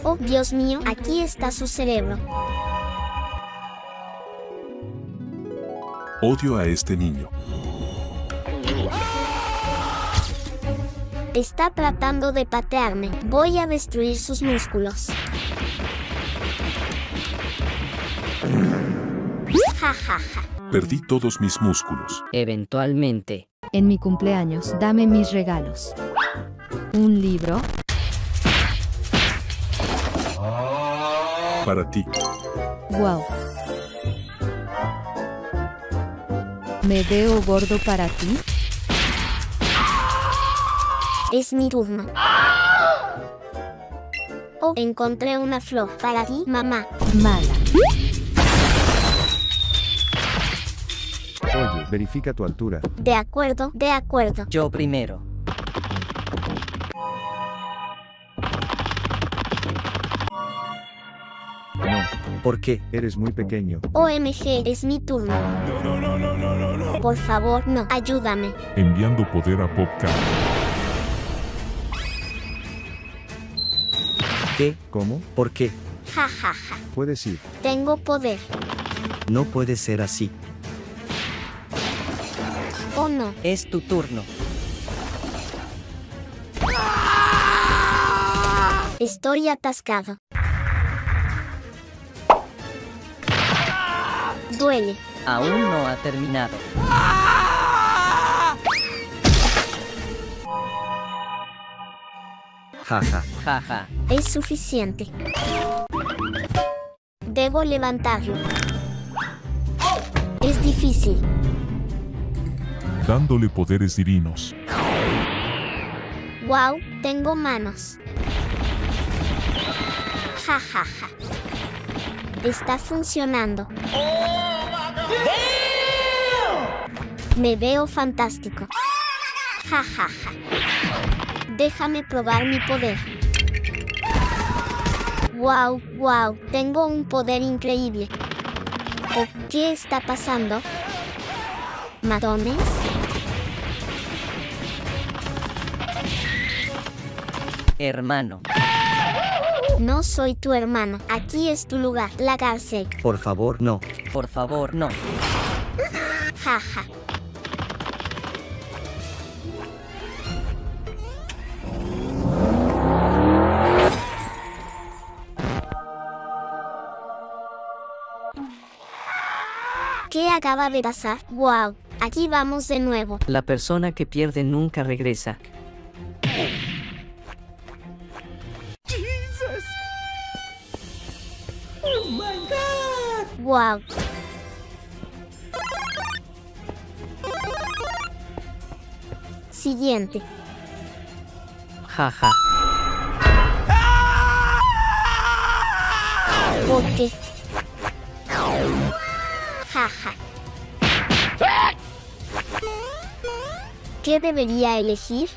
Oh, Dios mío, aquí está su cerebro. Odio a este niño. Está tratando de patearme. Voy a destruir sus músculos. Ja, ja, ja. Perdí todos mis músculos. Eventualmente. En mi cumpleaños, dame mis regalos. Un libro, Para ti. wow. ¿Me veo gordo para ti? Es mi turno. Oh, encontré una flor para ti, mamá. Mala. Oye, verifica tu altura. De acuerdo, de acuerdo. Yo primero. No. ¿Por qué? Eres muy pequeño. OMG, es mi turno. No, no, no, no, no, no. Por favor, no, ayúdame. Enviando poder a PopCap. ¿Qué? ¿Cómo? ¿Por qué? Ja, ja, ja. Puedes ir. Tengo poder. No puede ser así. ¿O no? Es tu turno. Estoy atascado. Duele. Aún no ha terminado. Jaja. Jaja. Es suficiente. Debo levantarlo. Es difícil. Dándole poderes divinos. Wow, tengo manos. Ja, ja, ja. Está funcionando. Me veo fantástico. Ja, ja, ja. Déjame probar mi poder. Wow, wow, tengo un poder increíble. ¿O qué está pasando? ¿Matones? Hermano. No soy tu hermano. Aquí es tu lugar, la cárcel. Por favor, no. Por favor, no. Jaja. ¿Qué acaba de pasar? Wow, aquí vamos de nuevo. La persona que pierde nunca regresa. Wow. Siguiente. Jaja. ¿Por qué? Jaja. ¿Qué debería elegir?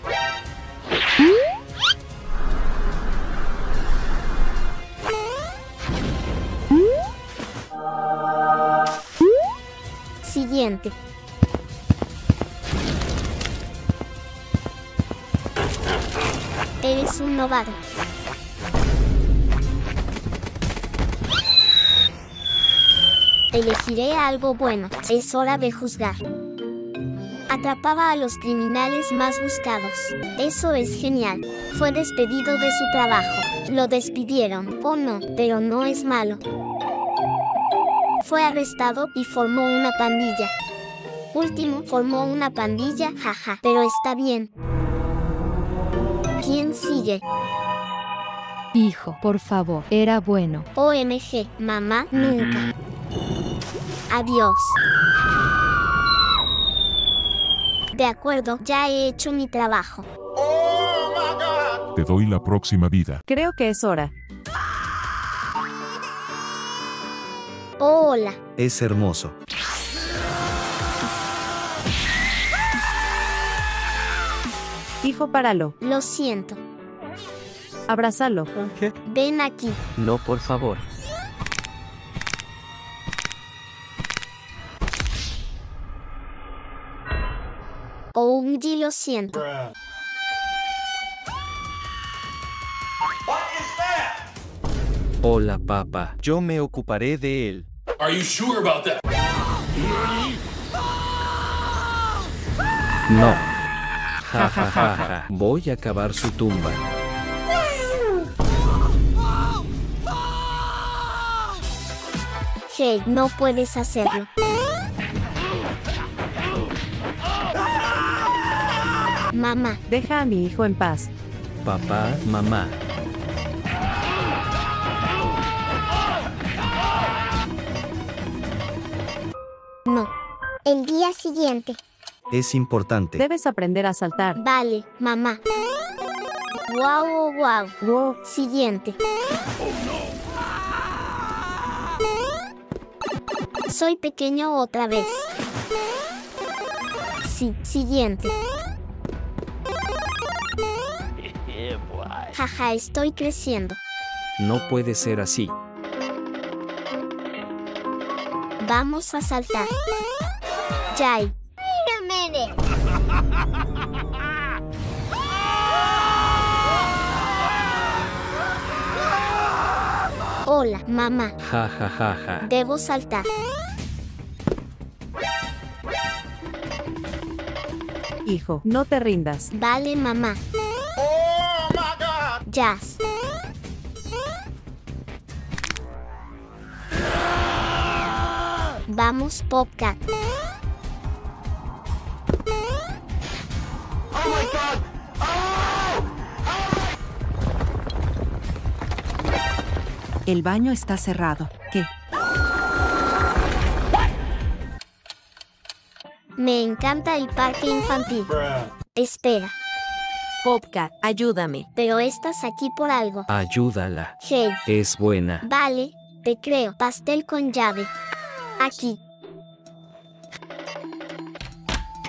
Siguiente. Eres un novato. Elegiré algo bueno. Es hora de juzgar. Atrapaba a los criminales más buscados. Eso es genial. Fue despedido de su trabajo. Lo despidieron. Oh no, pero no es malo. Fue arrestado y formó una pandilla. Último, formó una pandilla, jaja, pero está bien. ¿Quién sigue? Hijo, por favor, era bueno. OMG, mamá, nunca. Adiós. De acuerdo, ya he hecho mi trabajo. Te doy la próxima vida. Creo que es hora. Hola. Es hermoso. Hijo, páralo. Lo siento. Abrázalo. Ven aquí. No, por favor. OMG, lo siento. Hola, papá. Yo me ocuparé de él. Are you sure about that? No. <laughs> Ja, ja, ja, ja. Voy a cavar su tumba. Hey, no puedes hacerlo. Mamá. Deja a mi hijo en paz. Papá, mamá. Día siguiente. Es importante. Debes aprender a saltar. Vale, mamá. Wow, wow, wow. Siguiente. Soy pequeño otra vez. Sí, siguiente. Jaja, estoy creciendo. No puede ser así. Vamos a saltar. Jai. Hola, mamá. Ja, ja, ja, ja. Debo saltar. Hijo, no te rindas. Vale, mamá. Jazz. Vamos, Popcat. El baño está cerrado. ¿Qué? Me encanta el parque infantil. Espera. Popcat, ayúdame. Pero estás aquí por algo. Ayúdala. Hey. Es buena. Vale, te creo. Pastel con llave. Aquí.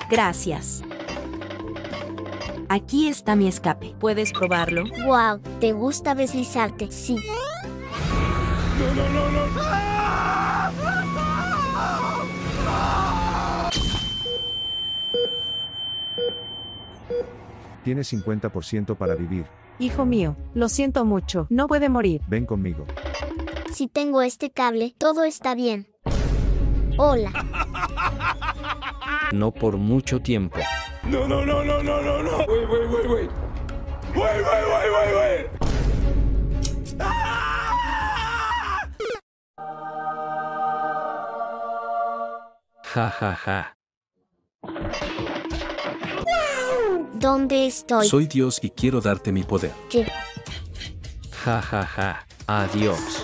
Gracias. Aquí está mi escape. ¿Puedes probarlo? Wow, ¿te gusta deslizarte? Sí. No, no, no, no. Tienes 50% para vivir. Hijo mío, lo siento mucho. No puede morir. Ven conmigo. Si tengo este cable, todo está bien. Hola. No por mucho tiempo. No, no, no, no, no, no, no. Wait, wait, wait, wait. Wait, wait, wait, wait, wait. Ja, ja, ja. ¿Dónde estoy? Soy Dios y quiero darte mi poder. ¿Qué? Ja, ja, ja. Adiós.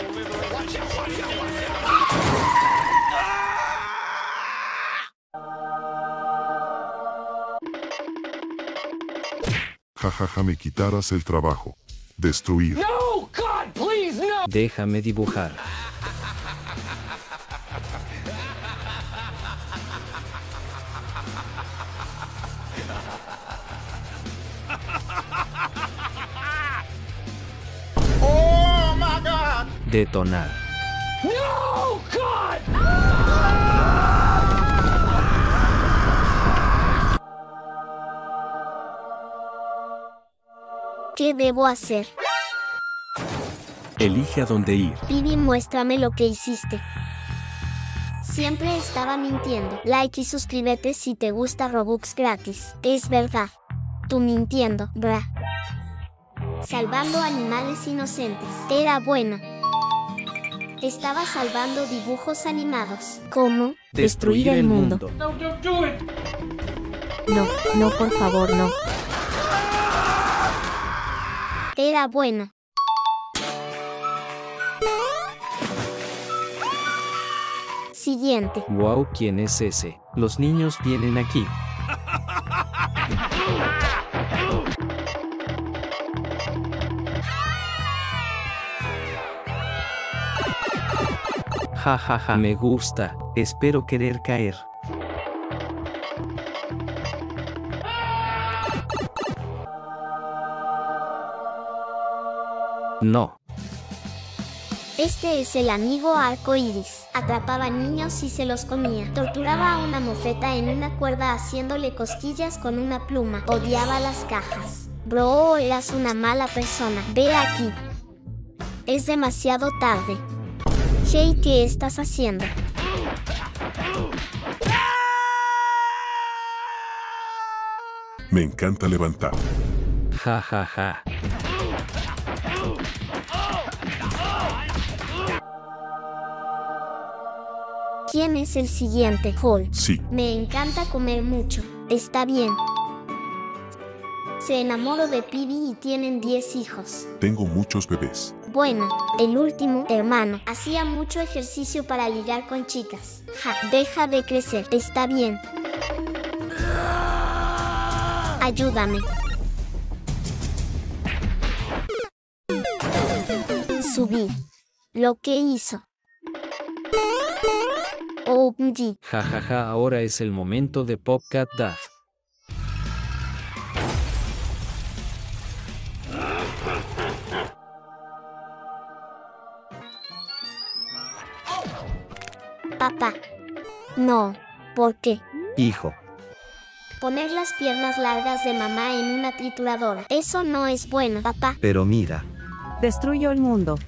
Jajaja, me quitaras el trabajo. Destruir. No, God, please, no. Déjame dibujar. Detonar. No, God. ¿Qué debo hacer? Elige a dónde ir. Pibi, muéstrame lo que hiciste. Siempre estaba mintiendo. Like y suscríbete si te gusta Robux gratis. Es verdad. Tú mintiendo, bra. Salvando animales inocentes. Era bueno. Estaba salvando dibujos animados. ¿Cómo? Destruir el mundo. No. No, no, por favor, no. Era bueno. Siguiente. Wow, ¿quién es ese? Los niños vienen aquí. <laughs> Ja, ja, ja. Me gusta. Espero querer caer. No. Este es el amigo arco iris. Atrapaba niños y se los comía. Torturaba a una mofeta en una cuerda haciéndole cosquillas con una pluma. Odiaba las cajas. Bro, eras una mala persona. Ve aquí. Es demasiado tarde. Hey, ¿qué estás haciendo? Me encanta levantar. Ja, ja, ja. ¿Quién es el siguiente? Hall. Sí. Me encanta comer mucho. Está bien. Se enamoró de Pibi y tienen 10 hijos. Tengo muchos bebés. Bueno, el último, hermano, hacía mucho ejercicio para ligar con chicas. Ja, deja de crecer, está bien. Ayúdame. Subir. Lo que hizo. OMG. Jajaja, ja, ja, ahora es el momento de Popcat Duff. Papá. No. ¿Por qué? Hijo. Poner las piernas largas de mamá en una trituradora. Eso no es bueno, papá. Pero mira. Destruyo el mundo.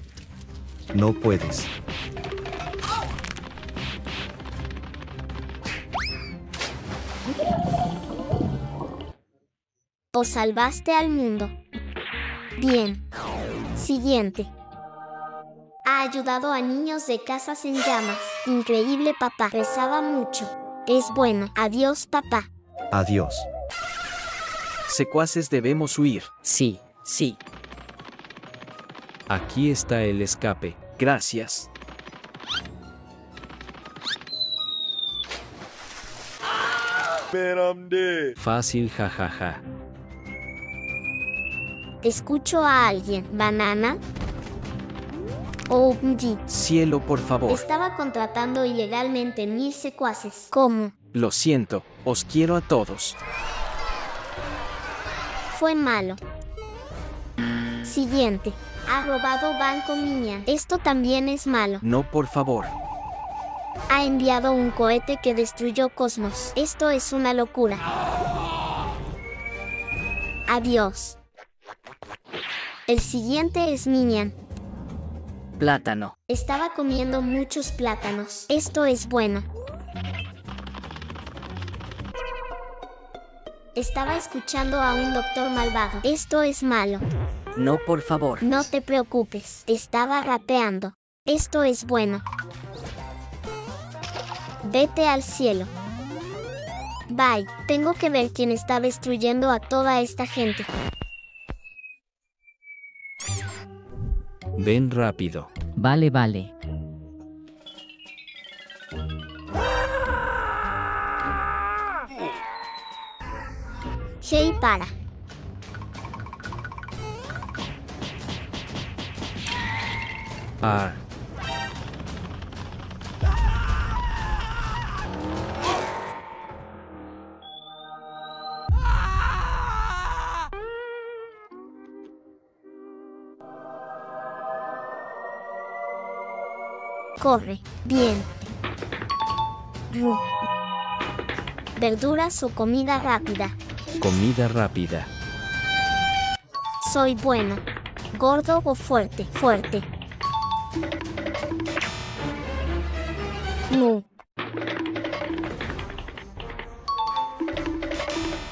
No puedes. O salvaste al mundo. Bien. Siguiente. Ha ayudado a niños de casas en llamas. Increíble papá. Rezaba mucho. Es bueno. Adiós papá. Adiós. Secuaces debemos huir. Sí, sí. Aquí está el escape. Gracias. Fácil, jajaja. Ja, ja. Escucho a alguien. ¿Banana? OMG. Cielo, por favor. Estaba contratando ilegalmente mil secuaces. ¿Cómo? Lo siento, os quiero a todos. Fue malo. Siguiente. Ha robado Banco Minion. Esto también es malo. No, por favor. Ha enviado un cohete que destruyó Cosmos. Esto es una locura. Adiós. El siguiente es Minion. Plátano. Estaba comiendo muchos plátanos. Esto es bueno. Estaba escuchando a un doctor malvado. Esto es malo. No, por favor. No te preocupes. Estaba rapeando. Esto es bueno. Vete al cielo. Bye. Tengo que ver quién está destruyendo a toda esta gente. Ven rápido. Vale, vale. Para. Ah. Corre. Bien. Verduras o comida rápida. Comida rápida. Soy bueno. Gordo o fuerte. Fuerte. No.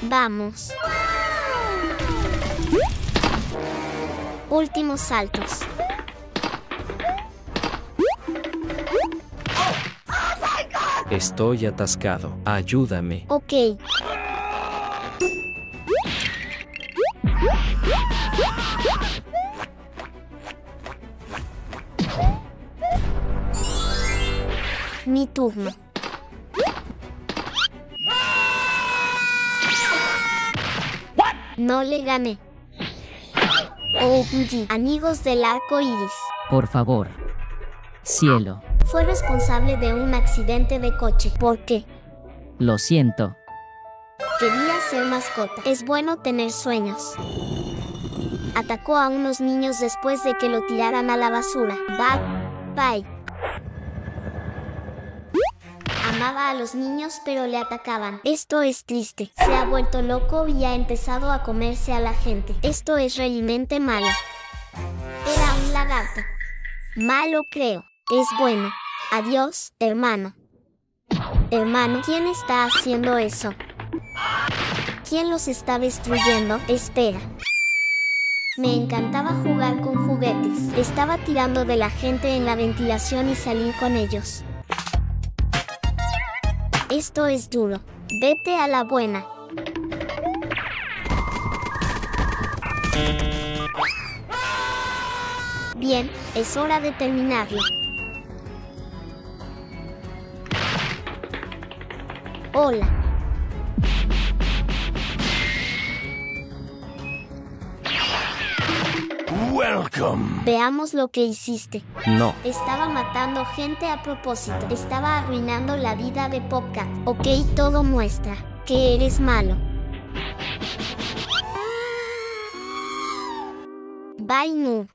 Vamos. Últimos saltos. Estoy atascado. Ayúdame. Ok. Mi turno. No le gané. OMG, amigos del arco iris. Por favor. Cielo. Fue responsable de un accidente de coche. ¿Por qué? Lo siento. Quería ser mascota. Es bueno tener sueños. Atacó a unos niños después de que lo tiraran a la basura. Bye. Bye. Amaba a los niños pero le atacaban. Esto es triste. Se ha vuelto loco y ha empezado a comerse a la gente. Esto es realmente malo. Era un lagarto. Malo creo. Es bueno. Adiós, hermano. Hermano, ¿quién está haciendo eso? ¿Quién los está destruyendo? Espera. Me encantaba jugar con juguetes. Estaba tirando de la gente en la ventilación y salir con ellos. Esto es duro. Vete a la buena. Bien, es hora de terminarlo. Hola. Welcome. Veamos lo que hiciste. No. Estaba matando gente a propósito. Estaba arruinando la vida de Popcat. Ok, todo muestra que eres malo. Bye, noob.